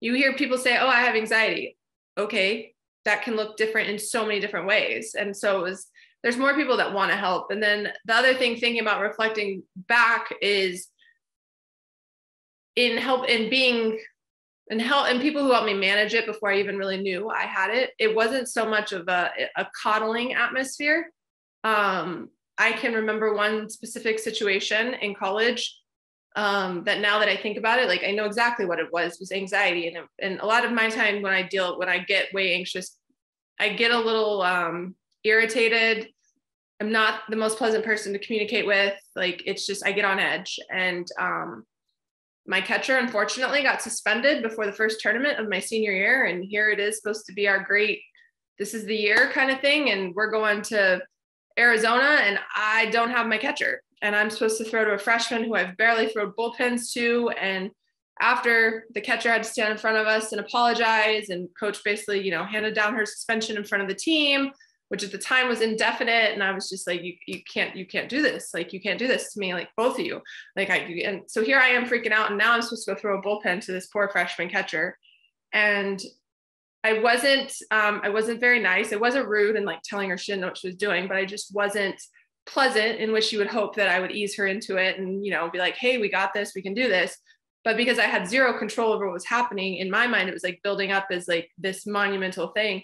you hear people say, Oh, I have anxiety. Okay, that can look different in so many different ways. And so it was, there's more people that want to help. And then the other thing, thinking about reflecting back, is in help in being and help and people who helped me manage it before I even really knew I had it. It wasn't so much of a, a coddling atmosphere. Um, I can remember one specific situation in college um, that now that I think about it, like I know exactly what it was was anxiety. And, and a lot of my time when I deal, when I get way anxious, I get a little um, irritated. I'm not the most pleasant person to communicate with. Like it's just, I get on edge. And um, my catcher unfortunately got suspended before the first tournament of my senior year. And here it is supposed to be our great, this is the year kind of thing. And we're going to Arizona and I don't have my catcher and I'm supposed to throw to a freshman who I've barely thrown bullpens to. And after the catcher had to stand in front of us and apologize, and coach basically, you know, handed down her suspension in front of the team, which at the time was indefinite. And I was just like, you, you can't, you can't do this. Like, you can't do this to me, like both of you. Like I and so here I am freaking out. And now I'm supposed to go throw a bullpen to this poor freshman catcher. And I wasn't um, I wasn't very nice. I wasn't rude and like telling her she didn't know what she was doing, but I just wasn't pleasant in which you would hope that I would ease her into it and, you know, be like, hey, we got this, we can do this. But because I had zero control over what was happening, in my mind, it was like building up as like this monumental thing.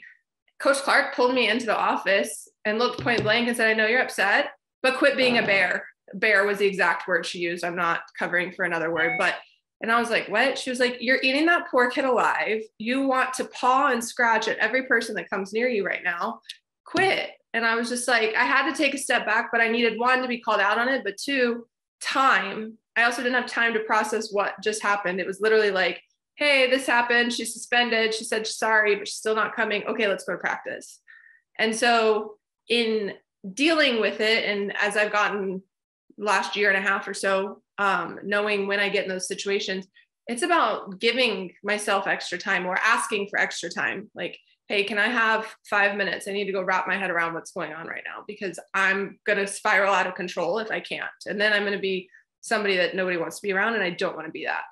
Coach Clark pulled me into the office and looked point blank and said, I know you're upset, but quit being a bear. Bear was the exact word she used. I'm not covering for another word, but and I was like, what? She was like, You're eating that poor kid alive. You want to paw and scratch at every person that comes near you right now. Quit. And I was just like, I had to take a step back, but I needed one to be called out on it, but two, time. I also didn't have time to process what just happened. It was literally like, hey, this happened. She's suspended. She said sorry, but she's still not coming. Okay, let's go to practice. And so, in dealing with it and as i've gotten last year and a half or so um, knowing when i get in those situations it's about giving myself extra time or asking for extra time like hey can i have five minutes i need to go wrap my head around what's going on right now because i'm going to spiral out of control if i can't and then i'm going to be somebody that nobody wants to be around and i don't want to be that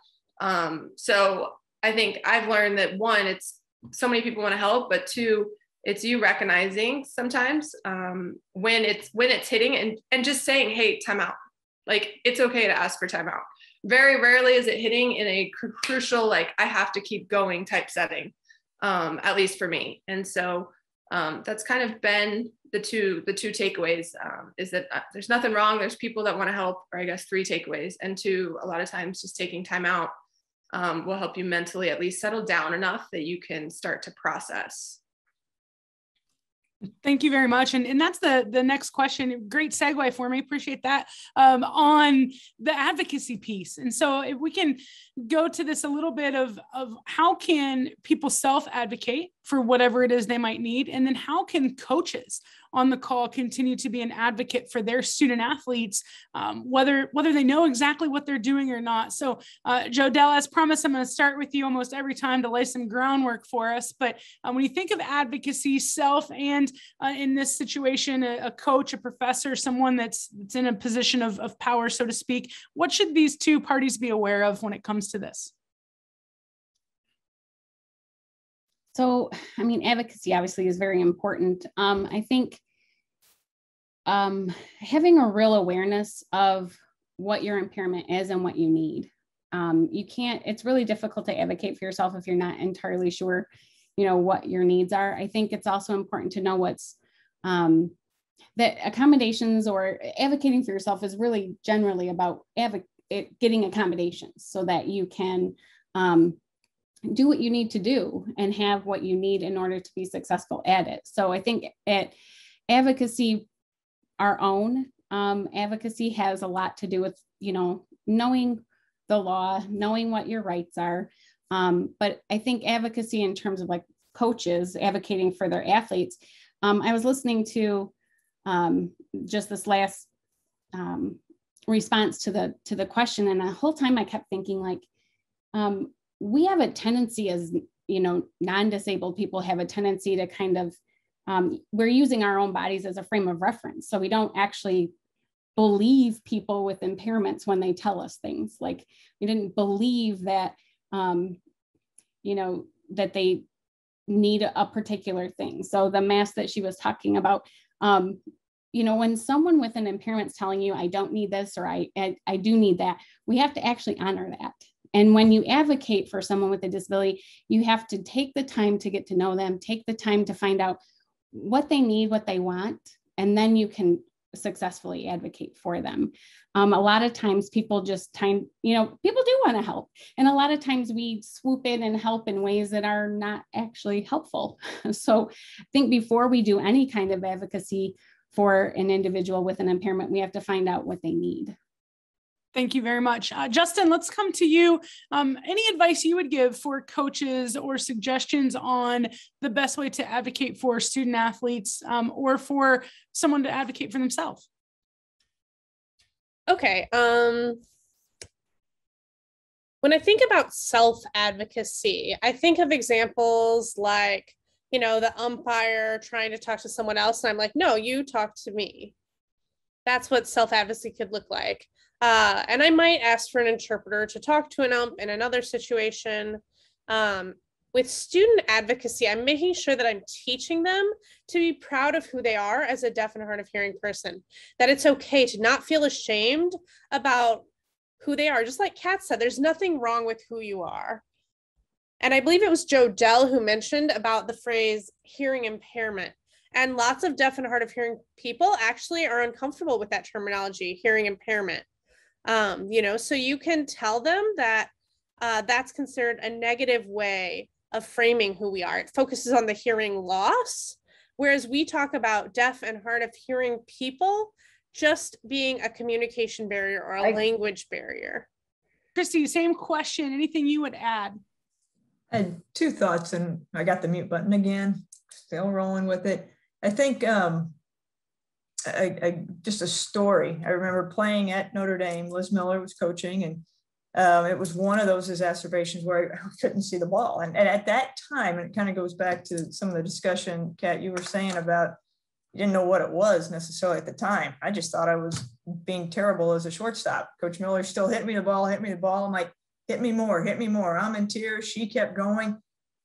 um, so i think i've learned that one it's so many people want to help but two it's you recognizing sometimes um, when it's when it's hitting and and just saying hey time out. Like it's okay to ask for time out. Very rarely is it hitting in a crucial like i have to keep going type setting um, at least for me. And so um, that's kind of been the two the two takeaways um, is that uh, there's nothing wrong. There's people that want to help or i guess three takeaways. And two a lot of times just taking time out um, will help you mentally at least settle down enough that you can start to process Thank you very much. And, and that's the, the next question. Great segue for me. Appreciate that um, on the advocacy piece. And so if we can go to this a little bit of, of how can people self advocate for whatever it is they might need? And then how can coaches on the call continue to be an advocate for their student athletes, um, whether whether they know exactly what they're doing or not. So, uh, Jo Dell, as promised, I'm going to start with you almost every time to lay some groundwork for us. But um, when you think of advocacy, self, and uh, in this situation, a, a, coach, a professor, someone that's that's in a position of, of power, so to speak, what should these two parties be aware of when it comes to this? So, I mean, advocacy obviously is very important. Um, I think um, having a real awareness of what your impairment is and what you need. Um, you can't, it's really difficult to advocate for yourself if you're not entirely sure, you know, what your needs are. I think it's also important to know what's, um, that accommodations or advocating for yourself is really generally about adv- getting accommodations so that you can um, do what you need to do and have what you need in order to be successful at it. So I think at advocacy our own um, advocacy has a lot to do with you know knowing the law knowing what your rights are um, but i think advocacy in terms of like coaches advocating for their athletes um, i was listening to um, just this last um, response to the to the question and the whole time i kept thinking like um, we have a tendency as you know non-disabled people have a tendency to kind of um, we're using our own bodies as a frame of reference. So we don't actually believe people with impairments when they tell us things. Like we didn't believe that, um, you know, that they need a particular thing. So the mask that she was talking about, um, you know, when someone with an impairment is telling you, I don't need this or I, I, I do need that, we have to actually honor that. And when you advocate for someone with a disability, you have to take the time to get to know them, take the time to find out what they need, what they want, and then you can successfully advocate for them. Um, a lot of times people just time, you know, people do want to help. And a lot of times we swoop in and help in ways that are not actually helpful. [LAUGHS] so I think before we do any kind of advocacy for an individual with an impairment, we have to find out what they need. Thank you very much. Uh, Justen, let's come to you. Um, any advice you would give for coaches or suggestions on the best way to advocate for student athletes um, or for someone to advocate for themselves? Okay. Um, when I think about self advocacy, I think of examples like, you know, the umpire trying to talk to someone else. And I'm like, no, you talk to me. That's what self advocacy could look like. Uh, and I might ask for an interpreter to talk to an ump in another situation. Um, with student advocacy, I'm making sure that I'm teaching them to be proud of who they are as a deaf and hard of hearing person, that it's okay to not feel ashamed about who they are. Just like Cat said, there's nothing wrong with who you are. And I believe it was Jo Dell who mentioned about the phrase hearing impairment. And lots of deaf and hard of hearing people actually are uncomfortable with that terminology, hearing impairment um, you know so you can tell them that uh, that's considered a negative way of framing who we are. It focuses on the hearing loss whereas we talk about deaf and hard of hearing people just being a communication barrier or a I, language barrier. Christy same question. Anything you would add? I had two thoughts and i got the mute button again. Still rolling with it. I think um, a, a, just a story. I remember playing at Notre Dame. Liz Miller was coaching, and um, it was one of those exacerbations where I [LAUGHS] couldn't see the ball. And, and at that time, and it kind of goes back to some of the discussion, Cat, you were saying about you didn't know what it was necessarily at the time. I just thought I was being terrible as a shortstop. Coach Miller still hit me the ball, hit me the ball. I'm like, hit me more, hit me more. I'm in tears. She kept going.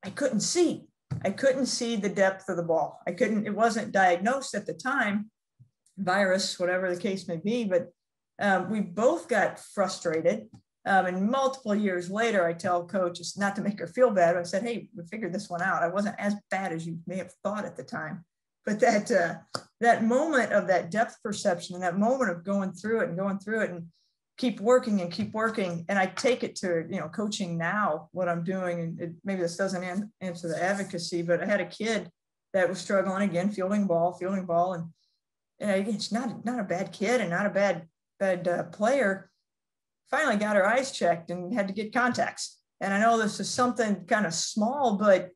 I couldn't see. I couldn't see the depth of the ball. I couldn't, it wasn't diagnosed at the time, virus, whatever the case may be, but um, we both got frustrated. Um, and multiple years later, I tell coaches not to make her feel bad. I said, "Hey, we figured this one out. I wasn't as bad as you may have thought at the time, but that uh, that moment of that depth perception and that moment of going through it and going through it and keep working and keep working. And I take it to you know coaching now what I'm doing. And it, maybe this doesn't an- answer the advocacy, but I had a kid that was struggling again, fielding ball, fielding ball, and and it's not not a bad kid and not a bad bad uh, player finally got her eyes checked and had to get contacts. And I know this is something kind of small, but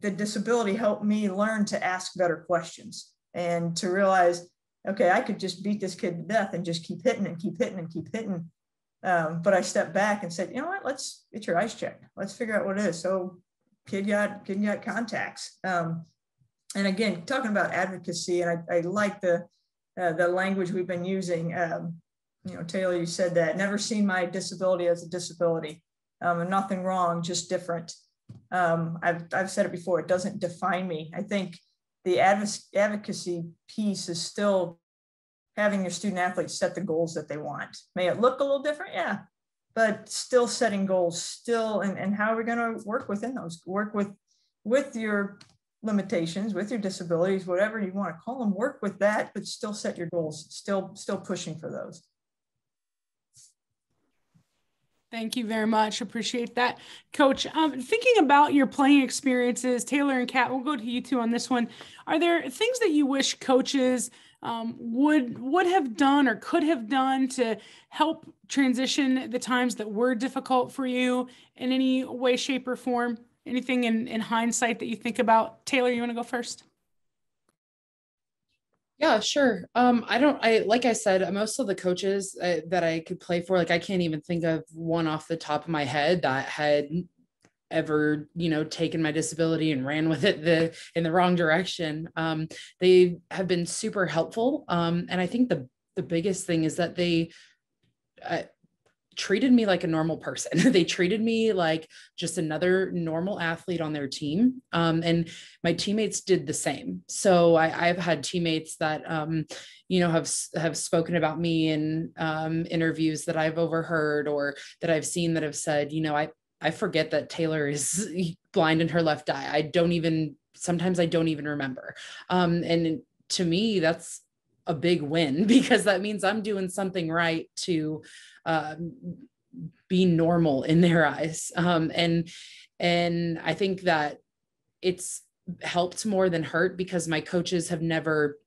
the disability helped me learn to ask better questions and to realize, okay, I could just beat this kid to death and just keep hitting and keep hitting and keep hitting. Um, but I stepped back and said, you know what, let's get your eyes checked. Let's figure out what it is. So kid got kid got contacts. Um, and again, talking about advocacy, and I, I like the uh, the language we've been using. Um, you know, Taylor, you said that never seen my disability as a disability. Um, nothing wrong, just different. Um, I've, I've said it before, it doesn't define me. I think the advocacy piece is still having your student athletes set the goals that they want. May it look a little different? Yeah, but still setting goals, still, and, and how are we going to work within those? Work with with your limitations, with your disabilities, whatever you want to call them, work with that, but still set your goals, still, still pushing for those. Thank you very much. Appreciate that. Coach, um, thinking about your playing experiences, Taylor and Cat, we'll go to you two on this one. Are there things that you wish coaches um, would would have done or could have done to help transition the times that were difficult for you in any way, shape, or form? Anything in, in hindsight that you think about? Taylor, you want to go first? Yeah, sure. Um, I don't, I, like I said, most of the coaches uh, that I could play for, like, I can't even think of one off the top of my head that had ever, you know, taken my disability and ran with it the, in the wrong direction. Um, they have been super helpful. Um, and I think the, the biggest thing is that they, uh, treated me like a normal person. [LAUGHS] they treated me like just another normal athlete on their team. Um, and my teammates did the same. So I, have had teammates that, um, you know, have, have spoken about me in um, interviews that I've overheard or that I've seen that have said, you know, I, I forget that Taylor is [LAUGHS] blind in her left eye. I don't even, sometimes I don't even remember. Um, and to me, that's a big win [LAUGHS] because that means I'm doing something right to um, be normal in their eyes. Um, and and I think that it's helped more than hurt because my coaches have never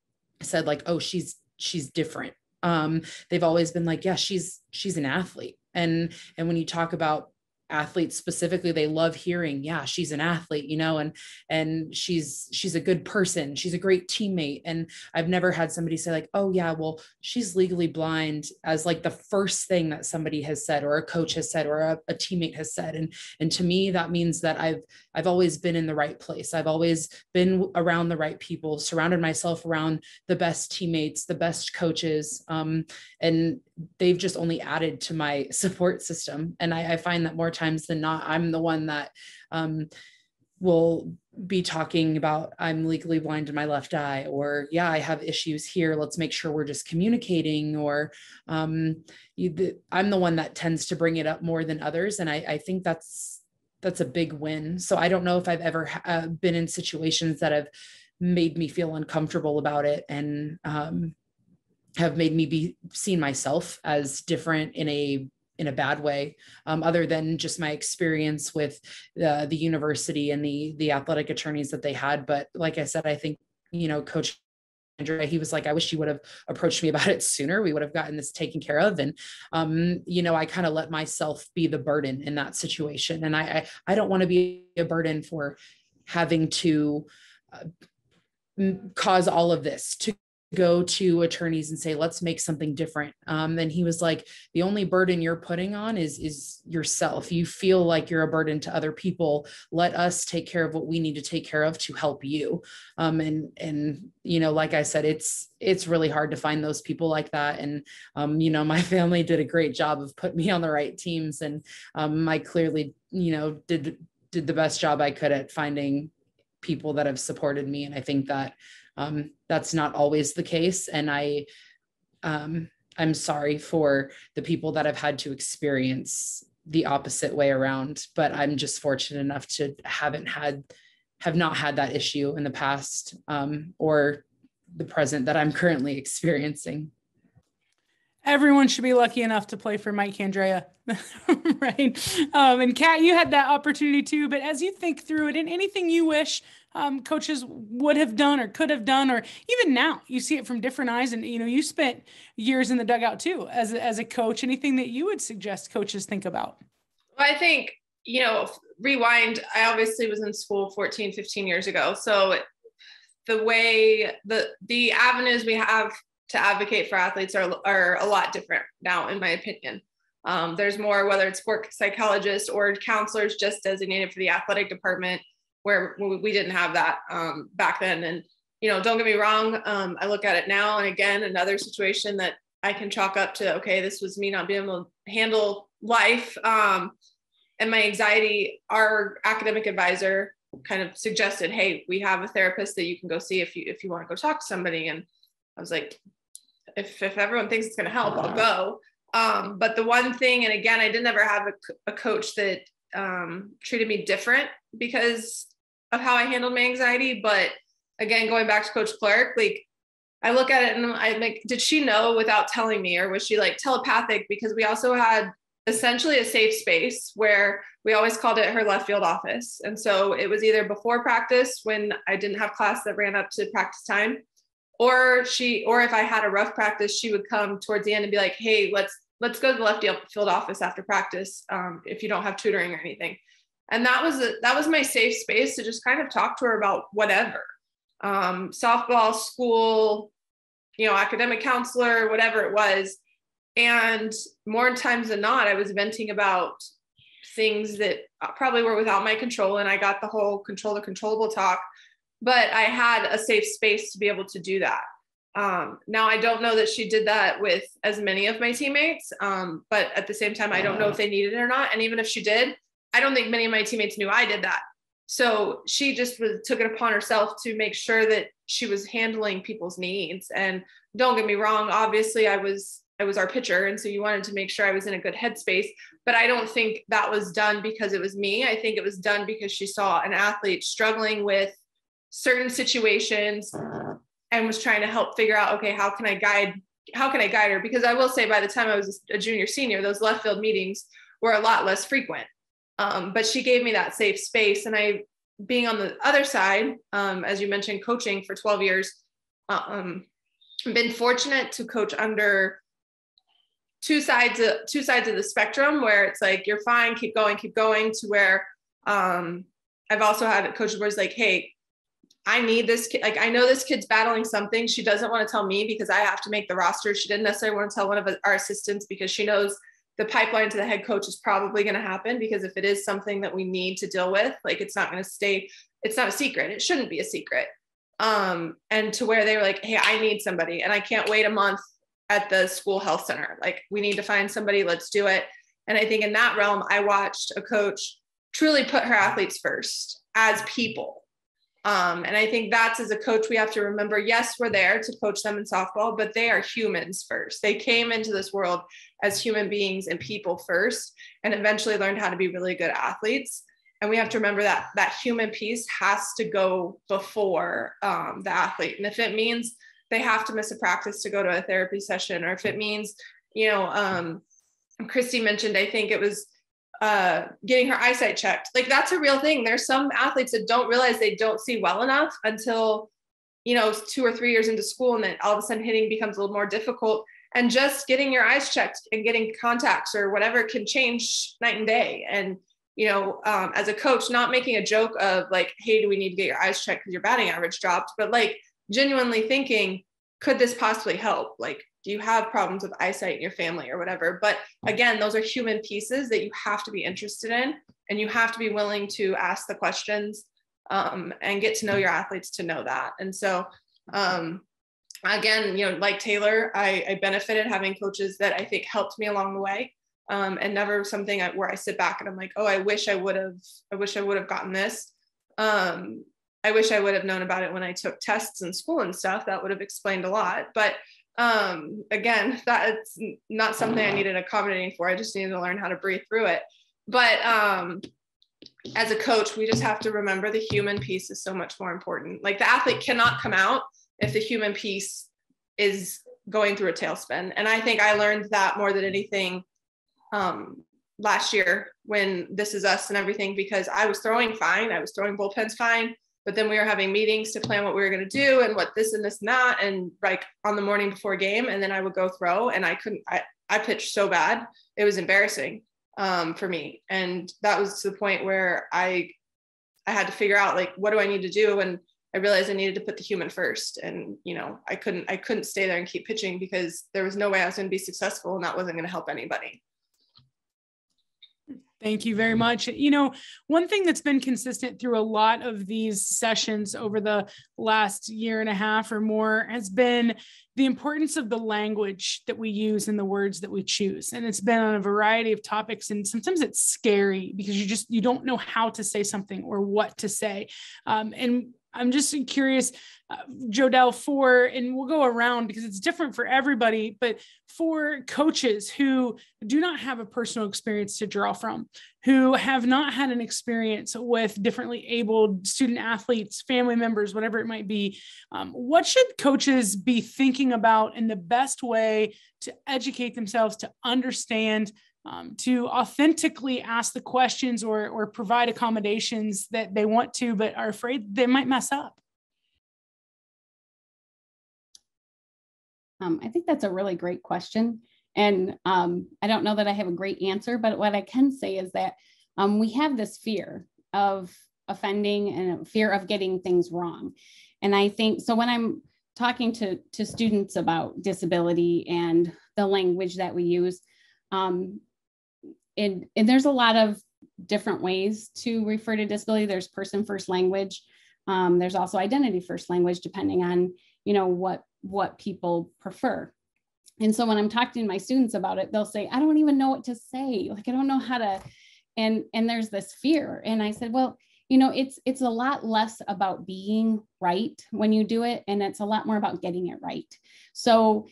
said like, oh, she's she's different. Um, they've always been like, yeah, she's she's an athlete. And and when you talk about athletes specifically they love hearing yeah she's an athlete you know and and she's she's a good person she's a great teammate. And i've never had somebody say like oh yeah well she's legally blind as like the first thing that somebody has said or a coach has said or a, a teammate has said. And and to me that means that i've i've always been in the right place. I've always been around the right people surrounded myself around the best teammates the best coaches um, and they've just only added to my [LAUGHS] support system. And I, I find that more times than not, I'm the one that um, will be talking about I'm legally blind in my left eye, or yeah, I have issues here. Let's make sure we're just communicating. Or um, you, the, I'm the one that tends to bring it up more than others, and I, I think that's that's a big win. So I don't know if I've ever uh, been in situations that have made me feel uncomfortable about it, and um, have made me be seen myself as different in a in a bad way um, other than just my experience with the, the university and the the athletic attorneys that they had but like i said i think you know coach Candrea, he was like, I wish you would have approached me about it sooner. We would have gotten this taken care of. And, um, you know, I kind of let myself be the burden in that situation. And I, I, I don't want to be a burden for having to uh, cause all of this to go to attorneys and say let's make something different. Um, and he was like the only burden you're putting on is is yourself. You feel like you're a burden to other people. Let us take care of what we need to take care of to help you. Um, and and you know like i said it's it's really hard to find those people like that. And um, you know [LAUGHS] my family did a great job of putting me on the right teams. And um, i clearly you know did did the best job i could at finding people that have supported me. And i think that um, that's not always the case. And I, um, I'm sorry for the people that have had to experience the opposite way around, but I'm just fortunate enough to haven't had, have not had that issue in the past um, or the present that I'm currently experiencing. Everyone should be lucky enough to play for Mike Candrea, [LAUGHS] right? Um, and Cat, you had that opportunity too. But as you think through it, and anything you wish um, coaches would have done or could have done, or even now you see it from different eyes. And you know, you spent years in the dugout too as a, as a coach. Anything that you would suggest coaches think about? Well, I think you know, rewind. I obviously was in school 14, 15 years ago, so the way the the avenues we have to advocate for athletes are are a lot different now, in my opinion. Um, there's more, whether it's sport psychologists or counselors just designated for the athletic department where we didn't have that um, back then. And, you know, don't get me wrong. Um, I look at it now and again, another situation that I can chalk up to, okay, this was me not being able to handle life. Um, and my anxiety, our academic advisor kind of suggested, Hey, we have a therapist that you can go see if you, if you want to go talk to somebody. And I was like, if, if everyone thinks it's going to help, I'll go. Um, but the one thing, and again, I didn't ever have a, a coach that um, treated me different because of how I handled my anxiety. But again, going back to Coach Clark, like I look at it and I'm like, did she know without telling me, or was she like telepathic? Because we also had essentially a safe space where we always called it her left field office. And so it was either before practice when I didn't have class that ran up to practice time, or she, or if I had a rough practice, she would come towards the end and be like, hey, let's let's go to the left field office after practice um, if you don't have tutoring or anything. And that was a, that was my safe space to just kind of talk to her about whatever. Um, softball school you know academic counselor whatever it was. And more times than not i was venting about things that probably were without my control and i got the whole control the controllable talk but i had a safe space to be able to do that um, now I don't know that she did that with as many of my teammates, um, but at the same time, I don't know if they needed it or not. And even if she did, I don't think many of my teammates knew I did that. So she just was, took it upon herself to make sure that she was handling people's needs. And don't get me wrong, obviously I was I was our pitcher, and so you wanted to make sure I was in a good headspace. But I don't think that was done because it was me. I think it was done because she saw an athlete struggling with certain situations and was trying to help figure out, okay, how can I guide how can I guide her? Because I will say, by the time I was a junior senior, those left field meetings were a lot less frequent. Um, but she gave me that safe space. And I, being on the other side, um, as you mentioned, coaching for 12 years, um, been fortunate to coach under two sides of two sides of the spectrum where it's like you're fine, keep going, keep going, to where um, I've also had coaches where it's like, hey, I need this kid. Like, I know this kid's battling something. She doesn't want to tell me because I have to make the roster. She didn't necessarily want to tell one of our assistants because she knows the pipeline to the head coach is probably going to happen because if it is something that we need to deal with, like it's not going to stay, it's not a secret. It shouldn't be a secret. Um, and to where they were like, hey, I need somebody and I can't wait a month at the school health center. Like, we need to find somebody, let's do it. And I think in that realm, I watched a coach truly put her athletes first as people um, and I think that's as a coach, we have to remember yes, we're there to coach them in softball, but they are humans first. They came into this world as human beings and people first, and eventually learned how to be really good athletes. And we have to remember that that human piece has to go before um, the athlete. And if it means they have to miss a practice to go to a therapy session, or if it means, you know, um, Christy mentioned, I think it was uh, getting her eyesight checked. Like that's a real thing. There's some athletes that don't realize they don't see well enough until, you know, two or three years into school, and then all of a sudden hitting becomes a little more difficult. And just getting your eyes checked and getting contacts or whatever can change night and day. And you know, um, as a coach, not making a joke of like, hey, do we need to get your eyes checked because your batting average dropped, but like genuinely thinking, could this possibly help? Like, do you have problems with eyesight in your family or whatever? But again, those are human pieces that you have to be interested in and you have to be willing to ask the questions um, and get to know your athletes to know that. And so, um, again, you know, like Taylor, I, I, benefited having coaches that I think helped me along the way. Um, and never something where I sit back and I'm like, oh, I wish I would have, I wish I would have gotten this. Um, I wish I would have known about it when I took tests in school and stuff. That would have explained a lot. But um, again, that's not something I needed accommodating for. I just needed to learn how to breathe through it. But um, as a coach, we just have to remember the human piece is so much more important. Like the athlete cannot come out if the human piece is going through a tailspin. And I think I learned that more than anything um, last year when this is us and everything, because I was throwing fine. I was throwing bullpens fine but then we were having meetings to plan what we were going to do and what this and this and that and like on the morning before game and then i would go throw and i couldn't i, I pitched so bad it was embarrassing um, for me. And that was to the point where i i had to figure out like what do i need to do? And i realized i needed to put the human first and you know i couldn't i couldn't stay there and keep pitching because there was no way i was going to be successful and that wasn't going to help anybody Thank you very much. You know, one thing that's been consistent through a lot of these sessions over the last year and a half or more has been the importance of the language that we use and the words that we choose. And it's been on a variety of topics. And sometimes it's scary because you just you don't know how to say something or what to say. Um, and I'm just curious, uh, Jo Dell, for, and we'll go around because it's different for everybody, but for coaches who do not have a personal experience to draw from, who have not had an experience with differently abled student athletes, family members, whatever it might be, um, what should coaches be thinking about in the best way to educate themselves to understand? Um, to authentically ask the questions or, or provide accommodations that they want to, but are afraid they might mess up? Um, I think that's a really great question. And um, I don't know that I have a great answer, but what I can say is that um, we have this fear of offending and fear of getting things wrong. And I think so when I'm talking to, to students about disability and the language that we use, um, and, and there's a lot of different ways to refer to disability. There's person first language. Um, there's also identity first language, depending on you know what what people prefer. And so when I'm talking to my students about it, they'll say, "I don't even know what to say. Like I don't know how to." And and there's this fear. And I said, "Well, you know, it's it's a lot less about being right when you do it, and it's a lot more about getting it right." So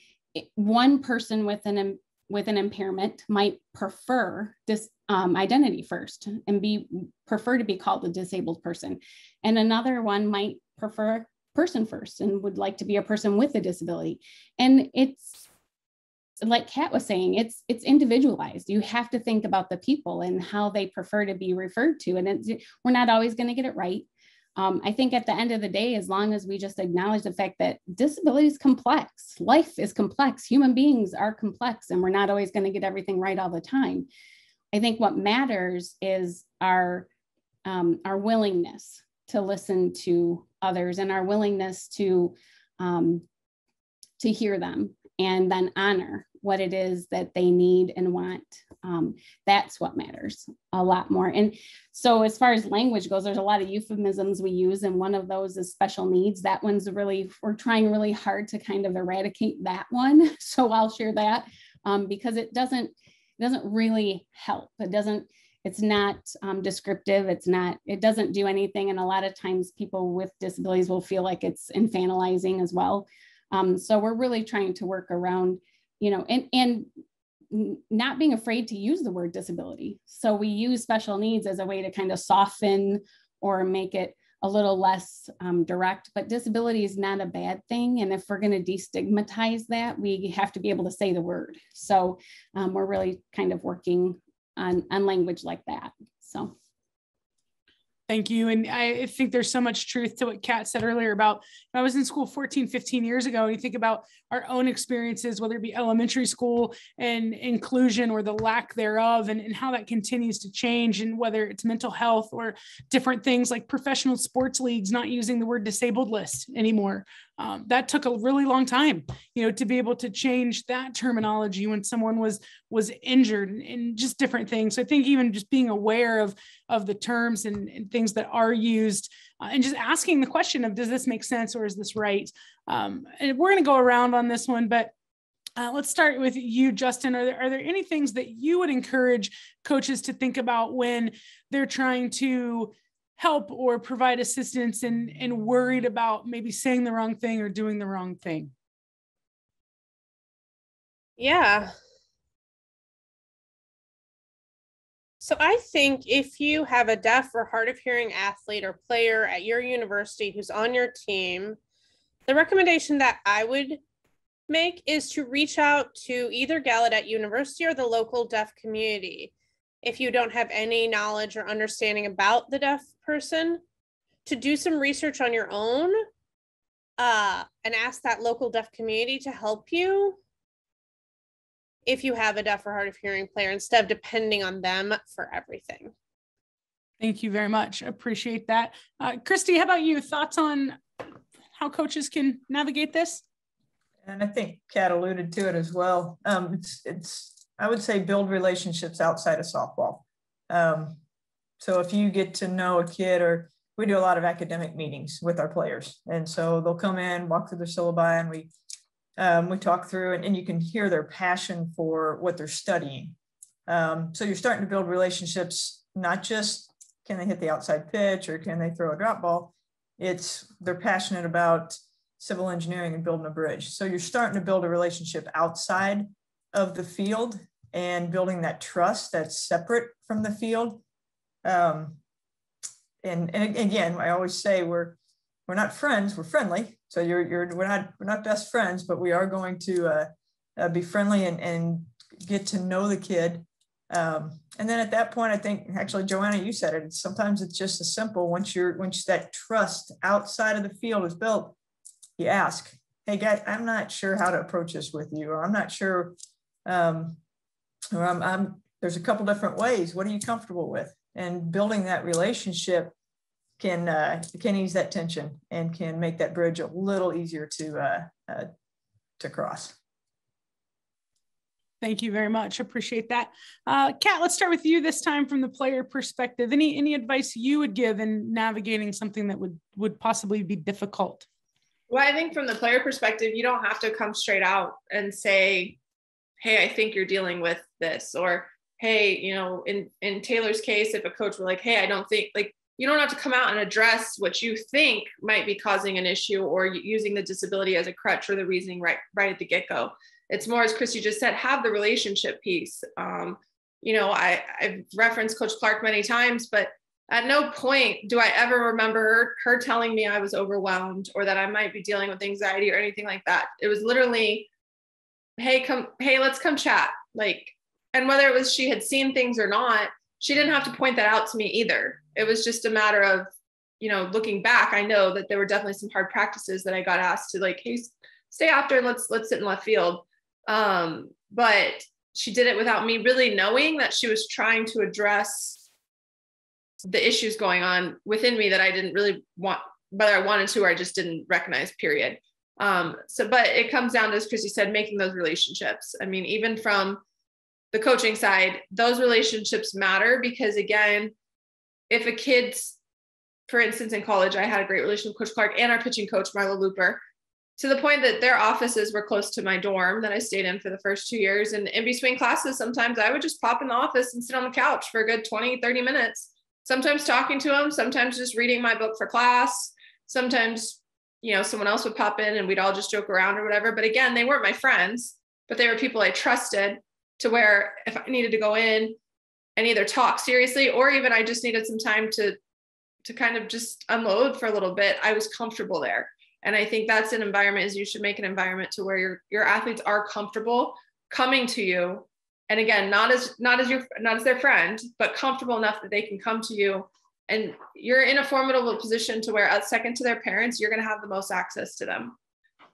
one person with an with an impairment might prefer this um, identity first and be prefer to be called a disabled person. And another one might prefer person first and would like to be a person with a disability. And it's like Cat was saying it's it's individualized. You have to think about the people and how they prefer to be referred to. And we're not always going to get it right um, I think at the end of the day, as long as we just acknowledge the fact that disability is complex, life is complex, human beings are complex, and we're not always going to get everything right all the time. I think what matters is our um, our willingness to listen to others and our willingness to um, to hear them and then honor what it is that they need and want. Um, that's what matters a lot more. And so, as far as language goes, there's a lot of euphemisms we use, and one of those is special needs. That one's really, we're trying really hard to kind of eradicate that one. [LAUGHS] So, I'll share that um, because it doesn't, it doesn't really help. It doesn't, it's not um, descriptive it's not it doesn't do anything and a lot of times people with disabilities will feel like it's infantilizing as well um, so we're really trying to work around you know, and and not being afraid to use the word disability. So we use special needs as a way to kind of soften or make it a little less um, direct, but disability is not a bad thing. And if we're going to destigmatize that, we have to be able to say the word. So um, we're really kind of working on, on language like that. So. Thank you. And I think there's so much truth to what Cat said earlier about I was in school 14, 15 years ago. And you think about our own experiences, whether it be elementary school and inclusion or the lack thereof, and, and how that continues to change, and whether it's mental health or different things like professional sports leagues not using the word disabled list anymore. Um, that took a really long time you know to be able to change that terminology when someone was was injured and, and just different things so i think even just being aware of of the terms and, and things that are used uh, and just asking the question of does this make sense or is this right um, and we're going to go around on this one but uh, let's start with you, Justen. Are there, are there any things that you would encourage coaches to think about when they're trying to help or provide assistance and, and worried about maybe saying the wrong thing or doing the wrong thing? Yeah. So I think if you have a deaf or hard of hearing athlete or player at your university who's on your team, the recommendation that I would make is to reach out to either Gallaudet University or the local deaf community. If you don't have any knowledge or understanding about the deaf person, to do some research on your own uh, and ask that local deaf community to help you if you have a deaf or hard of hearing player instead of depending on them for everything. Thank you very much. Appreciate that. Uh, Christy, how about you? Thoughts on how coaches can navigate this? and I think Cat alluded to it as well. Um, it's it's I would say build relationships outside of softball. Um, so if you get to know a kid, or we do a lot of academic meetings with our players, and so they'll come in, walk through their syllabi, and we um, we talk through, and, and you can hear their passion for what they're studying. Um, so you're starting to build relationships, not just can they hit the outside pitch or can they throw a drop ball. It's they're passionate about civil engineering and building a bridge. So you're starting to build a relationship outside of the field and building that trust that's separate from the field. Um, and, and again, I always say we're we're not friends, we're friendly. So you're you're we're not we're not best friends, but we are going to uh, uh, be friendly and, and get to know the kid. Um, and then at that point, I think actually Joanna, you said it. Sometimes it's just as simple. Once you're once that trust outside of the field is built, you ask, hey guys, I'm not sure how to approach this with you, or I'm not sure, um, or I'm, I'm, there's a couple different ways. What are you comfortable with? And building that relationship can uh, can ease that tension and can make that bridge a little easier to uh, uh, to cross. Thank you very much. Appreciate that. Uh, Cat, let's start with you this time from the player perspective. Any any advice you would give in navigating something that would would possibly be difficult? Well, I think from the player perspective, you don't have to come straight out and say, "Hey, I think you're dealing with this," or "Hey, you know, in in Taylor's case, if a coach were like, "Hey, I don't think," like you don't have to come out and address what you think might be causing an issue or using the disability as a crutch or the reasoning right right at the get go. It's more, as Christy just said, have the relationship piece. Um, you know, I, I've referenced Coach Clark many times, but at no point do I ever remember her, her telling me I was overwhelmed or that I might be dealing with anxiety or anything like that. It was literally, hey, come, hey, let's come chat. Like, and whether it was she had seen things or not, she didn't have to point that out to me either. It was just a matter of, you know, looking back, I know that there were definitely some hard practices that I got asked to like, hey, stay after and let's let's sit in left field. Um, but she did it without me really knowing that she was trying to address the issues going on within me that I didn't really want, whether I wanted to or I just didn't recognize, period. Um, so, but it comes down to, as Christy said, making those relationships. I mean, even from the coaching side, those relationships matter because, again, if a kid's, for instance, in college, I had a great relationship with Coach Clark and our pitching coach, Marla Looper, to the point that their offices were close to my dorm that I stayed in for the first two years. And in between classes, sometimes I would just pop in the office and sit on the couch for a good 20, 30 minutes sometimes talking to them, sometimes just reading my book for class, sometimes, you know, someone else would pop in and we'd all just joke around or whatever. But again, they weren't my friends, but they were people I trusted to where if I needed to go in and either talk seriously or even I just needed some time to to kind of just unload for a little bit, I was comfortable there. And I think that's an environment is you should make an environment to where your your athletes are comfortable coming to you and again not as not as your not as their friend but comfortable enough that they can come to you and you're in a formidable position to where second to their parents you're going to have the most access to them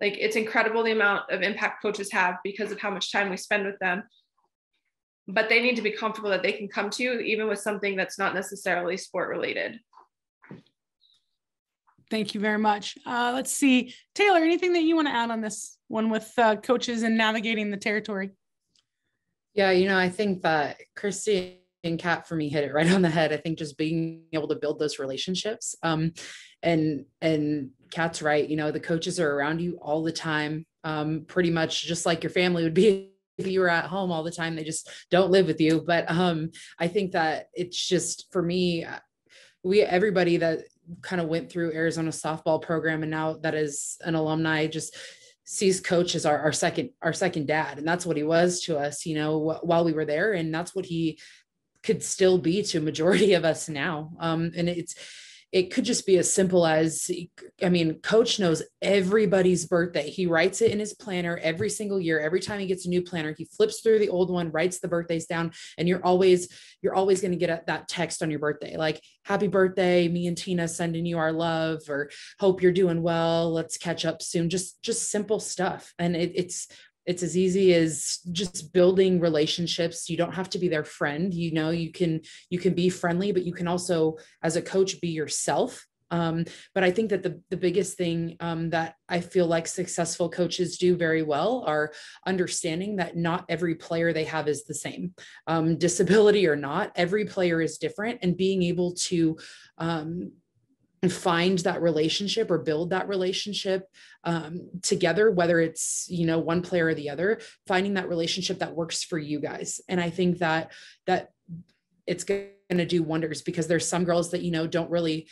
like it's incredible the amount of impact coaches have because of how much time we spend with them but they need to be comfortable that they can come to you even with something that's not necessarily sport related Thank you very much. Uh, let's see, Taylor, anything that you want to add on this one with uh, coaches and navigating the territory? Yeah, you know, I think that Christy and Cat for me hit it right [LAUGHS] on the head. I think just being able to build those relationships. Um, and and Cat's right. You know, the coaches are around you all the time, um, pretty much just like your family would be [LAUGHS] if you were at home all the time. They just don't live with you. But um, I think that it's just for me, we everybody that kind of went through Arizona softball program and now that is an alumni just sees coach as our, our second our second dad and that's what he was to us you know while we were there and that's what he could still be to a majority of us now um, and it's it could just be as simple as I mean, coach knows everybody's birthday. He writes it in his planner every single year. Every time he gets a new planner, he flips through the old one, writes the birthdays down, and you're always you're always going to get that text on your birthday like happy birthday, me and Tina sending you our love or hope you're doing well. Let's catch up soon. Just just simple stuff. And it, it's it's as easy as just building relationships. You don't have to be their friend you know you can you can be friendly but you can also as a coach be yourself. Um, but i think that the, the biggest thing um, that i feel like successful coaches do very well are understanding that not every player they have is the same. Um, disability or not every player is different and being able to um, find that relationship or build that relationship um, together whether it's you know one player or the other finding that relationship that works for you guys. And i think that that it's going to do wonders because there's some girls that you know don't really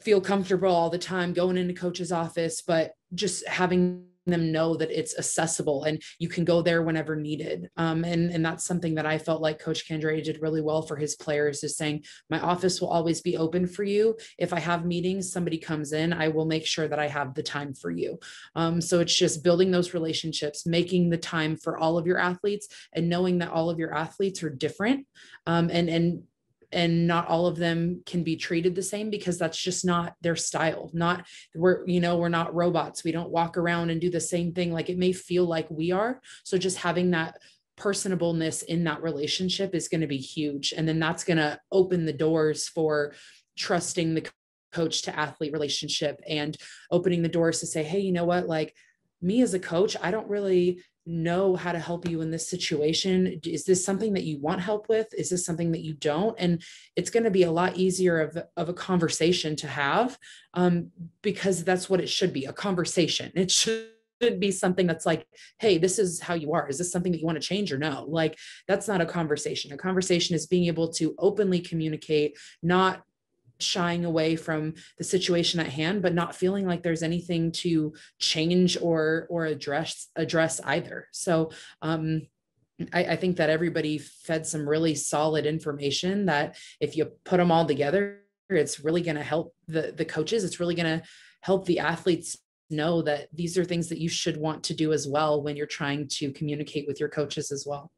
feel comfortable all the time going into coach's office but just having them know that it's accessible and you can go there whenever needed. Um, and, and that's something that I felt like Coach Candrea did really well for his players is saying, my office will always be open for you. If I have meetings, somebody comes in, I will make sure that I have the time for you. Um, so it's just building those relationships, making the time for all of your athletes and knowing that all of your athletes are different um, and, and and not all of them can be treated the same because that's just not their style. Not we're you know we're not robots. We don't walk around and do the same thing. Like it may feel like we are. So just having that personableness in that relationship is going to be huge. And then that's going to open the doors for trusting the coach to athlete relationship and opening the doors to say hey you know what? Like me as a coach i don't really know how to help you in this situation. Is this something that you want help with? Is this something that you don't? And it's going to be a lot easier of, of a conversation to have um, because that's what it should be a conversation. It should be something that's like hey this is how you are. Is this something that you want to change or no? Like that's not a conversation. A conversation is being able to openly communicate not shying away from the situation at hand but not feeling like there's anything to change or or address address either. So um I, I think that everybody fed some really solid information that if you put them all together it's really going to help the the coaches. It's really going to help the athletes know that these are things that you should want to do as well when you're trying to communicate with your coaches as well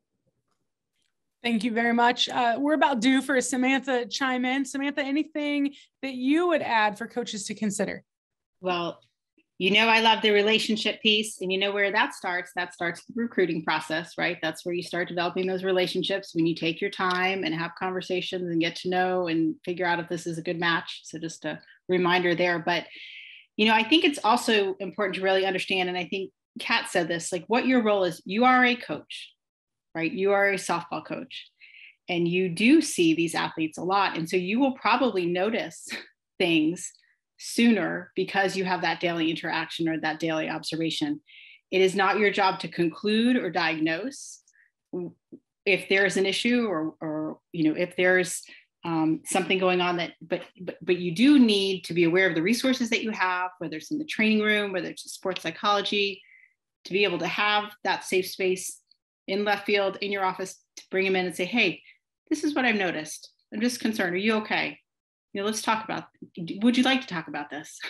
Thank you very much. Uh, we're about due for Samantha chime in. Samantha, anything that you would add for coaches to consider? Well, you know, I love the relationship piece, and you know where that starts. That starts the recruiting process, right? That's where you start developing those relationships when you take your time and have conversations and get to know and figure out if this is a good match. So, just a reminder there. But, you know, I think it's also important to really understand, and I think Cat said this like what your role is. You are a coach, right? You are a softball coach and you do see these athletes a lot. And so you will probably notice [LAUGHS] things sooner because you have that daily interaction or that daily observation. It is not your job to conclude or diagnose if there's an issue or, or you know, if there's um, something going on that, but, but, but you do need to be aware of the resources that you have, whether it's in the training room, whether it's sports psychology, to be able to have that safe space in left field in your office to bring him in and say, hey, this is what I've noticed. I'm just concerned. Are you okay? You know, let's talk about, would you like to talk about this? [LAUGHS]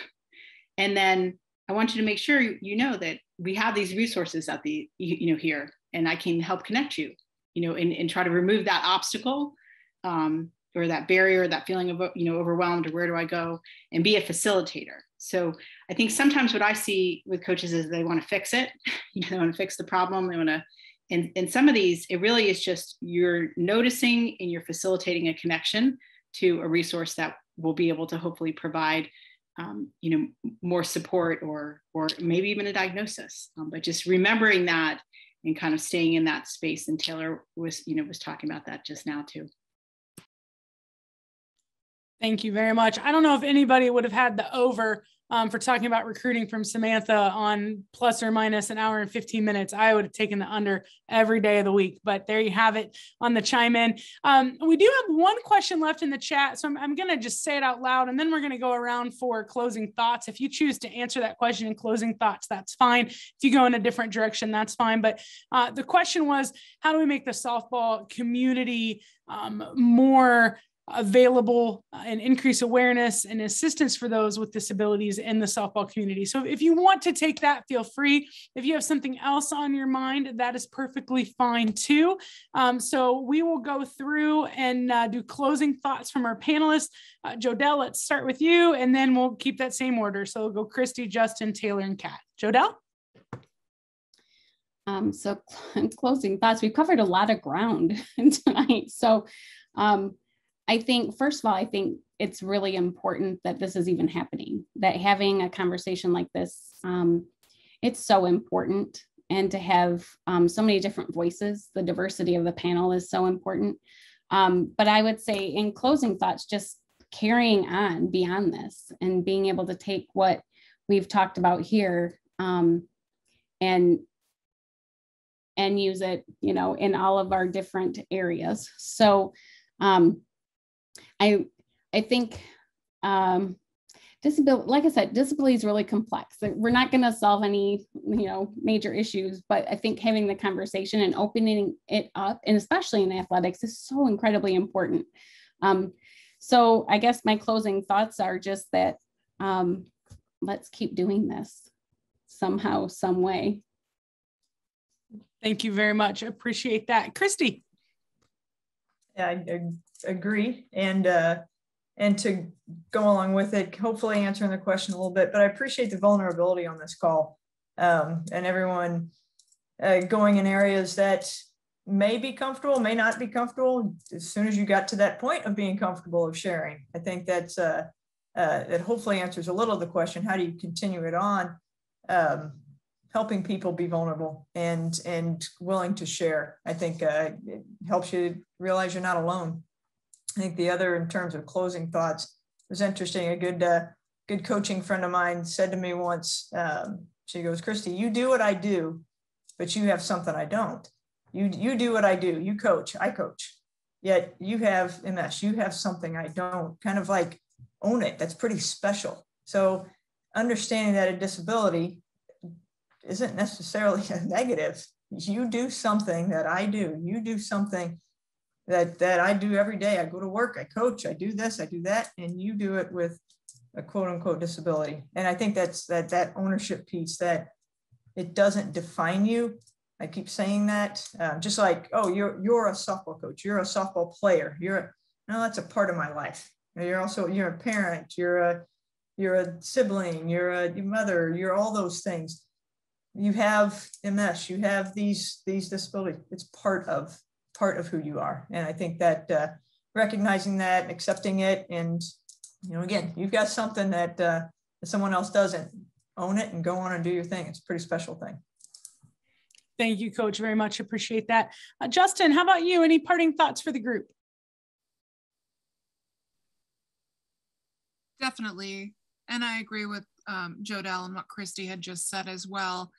And then I want you to make sure you know that we have these resources at the, you know, here, and I can help connect you, you know, and, and try to remove that obstacle um, or that barrier, that feeling of, you know, overwhelmed or where do I go and be a facilitator. So I think sometimes what I see with coaches is they want to fix it. [LAUGHS] You know, they want to fix the problem. They want to and, and some of these, it really is just you're noticing and you're facilitating a connection to a resource that will be able to hopefully provide um, you know, more support or, or maybe even a diagnosis. Um, but just remembering that and kind of staying in that space. And Taylor was, you know, was talking about that just now too. Thank you very much. I don't know if anybody would have had the over um, for talking about recruiting from Samantha on plus or minus an hour and 15 minutes. I would have taken the under every day of the week, but there you have it on the chime in. Um, we do have one question left in the chat. So I'm, I'm going to just say it out loud and then we're going to go around for closing thoughts. If you choose to answer that question in closing thoughts, that's fine. If you go in a different direction, that's fine. But uh, the question was how do we make the softball community um, more available uh, and increase awareness and assistance for those with disabilities in the softball community. So if you want to take that, feel free. If you have something else on your mind, that is perfectly fine too. Um, so we will go through and uh, do closing thoughts from our panelists. Uh, Jo Dell, let's start with you, and then we'll keep that same order. So we'll go Christy, Justen, Taylor, and Cat. Jodell? Um, so [LAUGHS] closing thoughts, we've covered a lot of ground [LAUGHS] tonight. So um, I think, first of all, I think it's really important that this is even happening, that having a conversation like this, um, it's so important. And to have um, so many different voices, the diversity of the panel is so important. Um, but I would say, in closing thoughts, just carrying on beyond this and being able to take what we've talked about here um, and and use it, you know, in all of our different areas. So um, I I think um, disability, like I said, disability is really complex. We're not going to solve any you know major issues, but I think having the conversation and opening it up, and especially in athletics, is so incredibly important. Um, so I guess my closing thoughts are just that um, let's keep doing this somehow, some way. Thank you very much. Appreciate that. Christy. Yeah, I, agree. And uh, and to go along with it, hopefully answering the question a little bit, but I appreciate the vulnerability on this call um, and everyone uh, going in areas that may be comfortable, may not be comfortable. As soon as you got to that point of being comfortable of sharing, I think that's uh, uh, that hopefully answers a little of the question: How do you continue it on? Um, helping people be vulnerable and and willing to share. I think uh, it helps you realize you're not alone. I think the other, in terms of closing thoughts, was interesting. A good uh, good coaching friend of mine said to me once. Um, she goes, "Christy, you do what I do, but you have something I don't. You you do what I do. You coach, I coach. Yet you have MS. You have something I don't. Kind of like own it. That's pretty special. So." Understanding that a disability isn't necessarily [LAUGHS] a negative. You do something that I do. You do something that that I do every day. I go to work, I coach, I do this, I do that, and you do it with a quote unquote disability. And I think that's that that ownership piece that it doesn't define you. I keep saying that, uh, just like oh, you're you're a softball coach, you're a softball player, you're a, no, that's a part of my life. You're also you're a parent, you're a you're a sibling, you're a your mother, you're all those things you have MS, you have these these disabilities. It's part of part of who you are, and I think that uh, recognizing that, accepting it, and you know, again, you've got something that, uh, that someone else doesn't. Own it and go on and do your thing. It's a pretty special thing. Thank you, Coach. Very much appreciate that. Uh, Justen, how about you? Any parting thoughts for the group? Definitely. And I agree with um, Jo Dell and what Christy had just said as well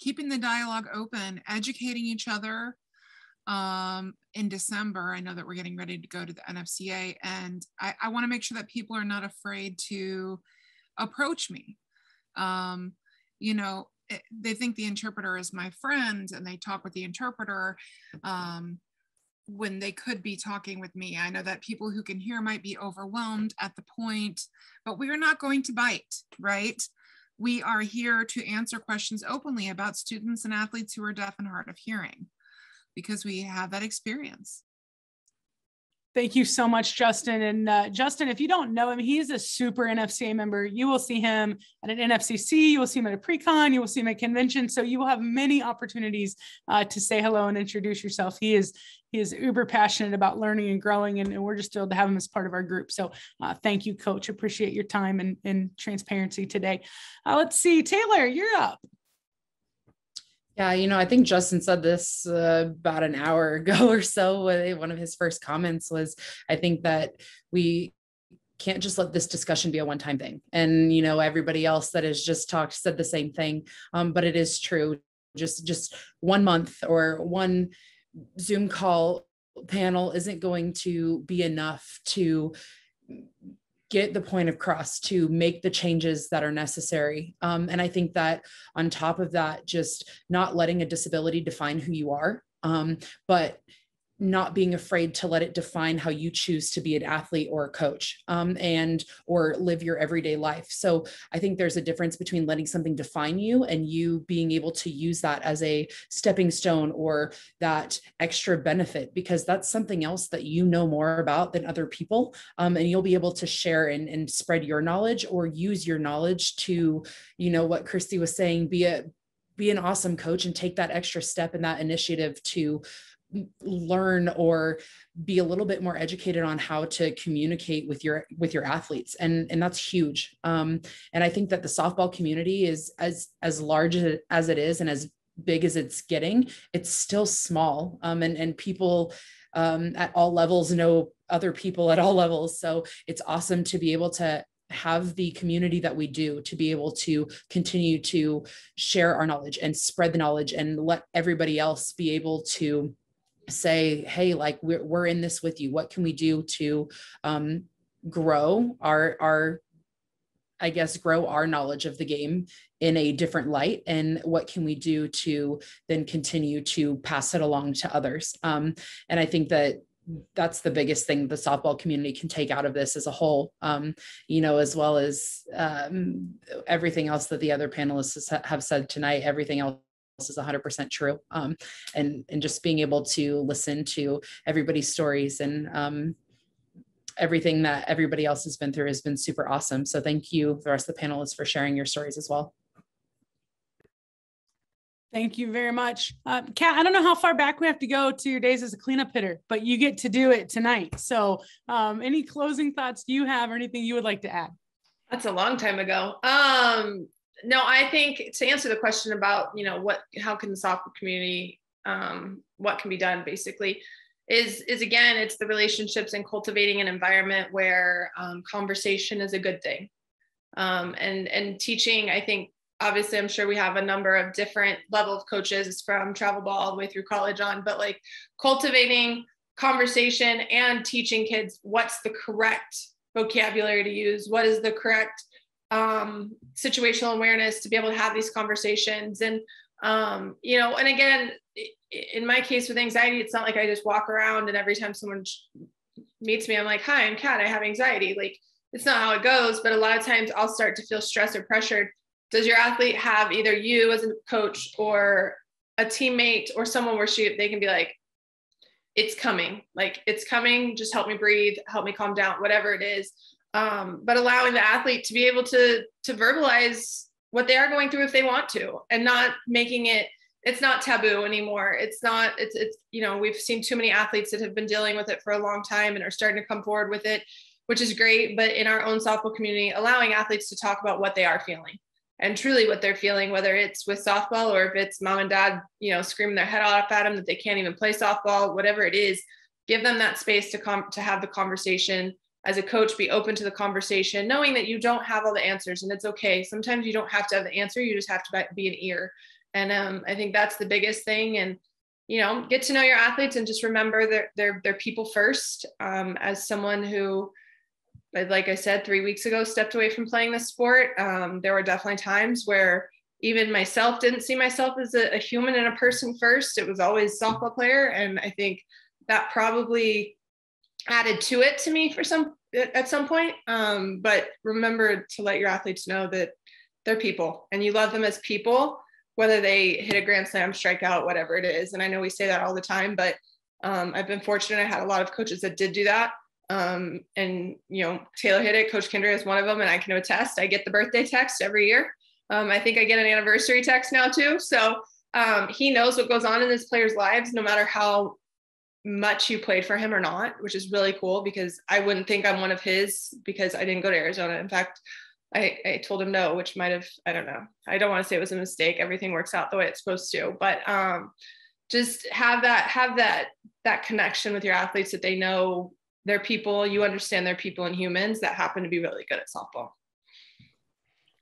keeping the dialogue open, educating each other. Um, in December, I know that we're getting ready to go to the NFCA, and I, I want to make sure that people are not afraid to approach me. Um, you know, it, eh, they think the interpreter is my friend, and they talk with the interpreter. Um, when they could be talking with me. I know that people who can hear might be overwhelmed at the point, but we are not going to bite, right? we are here to answer questions openly about students and athletes who are deaf and hard of hearing because we have that experience. Thank you so much, Justen. And uh, Justen, if you don't know him, he's a super NFCA member. You will see him at an NFCC, you will see him at a pre-con, you will see him at convention. So you will have many opportunities uh, to say hello and introduce yourself. He is he is uber passionate about learning and growing, and, and we're just thrilled to have him as part of our group. So uh, thank you, Coach. Appreciate your time and, and transparency today. Uh, let's see, Taylor, you're up. Yeah, you know, I think Justen said this uh, about an hour [LAUGHS] ago or so. One of his first comments was, I think that we can't just let this discussion be a one-time thing. And you know, everybody else that has just talked said the same thing. Um, but it is true. Just just one month or one Zoom call panel isn't going to be enough to get the point across to make the changes that are necessary. Um, and I think that on top of that, just not letting a disability define who you are, um, but not being afraid to let it define how you choose to be an athlete or a coach um, and or live your everyday life. So i think there's a difference between letting something define you and you being able to use that as a stepping stone or that extra benefit because that's something else that you know more about than other people um, and you'll be able to share and, and spread your knowledge or use your knowledge to you know what christy was saying be a be an awesome coach and take that extra step in that initiative to learn or be a little bit more educated on how to communicate with your with your athletes. And and that's huge. Um, and i think that the softball community is as as large as it is and as big as it's getting it's still small. Um, and and people um, at all levels know other people at all levels. So it's awesome to be able to have the community that we do to be able to continue to share our knowledge and spread the knowledge and let everybody else be able to say, hey, like we're, we're in this with you. What can we do to um, grow our, our, I guess, grow our knowledge of the game in a different light? And what can we do to then continue to pass it along to others? Um, and I think that that's the biggest thing the softball community can take out of this as a whole, um, you know, as well as um, everything else that the other panelists have said tonight, everything else is 100% true um, and and just being able to listen to everybody's stories and um, everything that everybody else has been through has been super awesome so thank you the rest of the panelists for sharing your stories as well Thank you very much. Uh, Cat, I don't know how far back we have to go to your days as a cleanup hitter, but you get to do it tonight. So, um, any closing thoughts do you have or anything you would like to add? That's a long time ago. Um, no, I think to answer the question about, you know, what, how can the softball community, um, what can be done basically is, is again, it's the relationships and cultivating an environment where um, conversation is a good thing. Um, and, and teaching, I think, obviously, I'm sure we have a number of different level of coaches from travel ball all the way through college on, but like cultivating conversation and teaching kids what's the correct vocabulary to use, what is the correct um, situational awareness to be able to have these conversations. And um, you know and again in my case with anxiety it's not like i just walk around and every time someone meets me i'm like hi i'm Cat i have anxiety. Like it's not how it goes but a lot of times i'll start to feel stressed or pressured. Does your athlete have either you as a coach or a teammate or someone where she they can be like it's coming. Like it's coming. Just help me breathe. Help me calm down whatever it is um, but allowing the athlete to be able to to verbalize what they are going through if they want to and not making it it's not taboo anymore. It's not it's it's you know we've seen too many athletes that have been dealing with it for a long time and are starting to come forward with it which is great. But in our own softball community allowing athletes to talk about what they are feeling and truly what they're feeling whether it's with softball or if it's mom and dad you know screaming their head off at them that they can't even play softball whatever it is give them that space to come to have the conversation as a coach be open to the conversation knowing that you don't have all the answers and it's okay. Sometimes you don't have to have the answer you just have to be an ear. And um, i think that's the biggest thing and you know get to know your athletes and just remember they're they're, they're people first. Um, as someone who like i said three weeks ago stepped away from playing the sport um, there were definitely times where even myself didn't see myself as a, a human and a person first. It was always softball player and i think that probably added to it to me for some at some point. Um, but remember to let your athletes know that they're people and you love them as people, whether they hit a grand slam, strikeout, whatever it is. And I know we say that all the time, but Um, I've been fortunate. I had a lot of coaches that did do that. Um, and you know, Taylor hit it. Coach Candrea is one of them, and I can attest. I get the birthday text every year. Um, I think I get an anniversary text now too. So um, he knows what goes on in his players' lives, no matter how much you played for him or not, which is really cool because I wouldn't think I'm one of his because I didn't go to Arizona. In fact, I, I told him no, which might have, I don't know. I don't want to say it was a mistake. Everything works out the way it's supposed to, but um, just have that, have that, that connection with your athletes that they know they're people, you understand they're people and humans that happen to be really good at softball.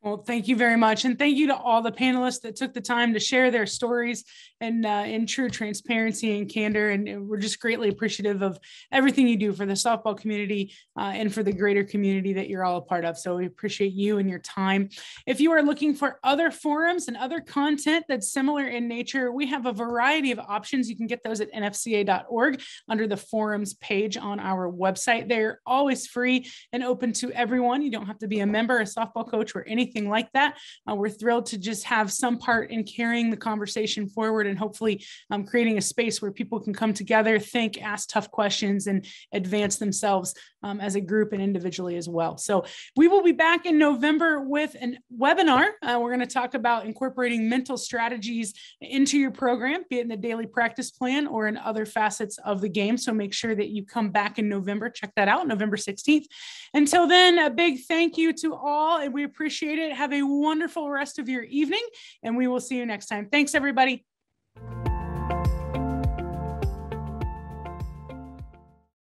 Well, thank you very much. And thank you to all the panelists that took the time to share their stories and uh, in true transparency and candor. And we're just greatly appreciative of everything you do for the softball community uh, and for the greater community that you're all a part of. So we appreciate you and your time. If you are looking for other forums and other content that's similar in nature, we have a variety of options. You can get those at nfca.org under the forums page on our website. They're always free and open to everyone. You don't have to be a member, a softball coach, or anything anything like that. Uh, we're thrilled to just have some part in carrying the conversation forward and hopefully um, creating a space where people can come together, think, ask tough questions, and advance themselves um, as a group and individually as well. So we will be back in November with a webinar. Uh, we're going to talk about incorporating mental strategies into your program, be it in the daily practice plan or in other facets of the game. So make sure that you come back in November. Check that out, November 16th. Until then, a big thank you to all, and we appreciate it. Have a wonderful rest of your evening, and we will see you next time. Thanks, everybody.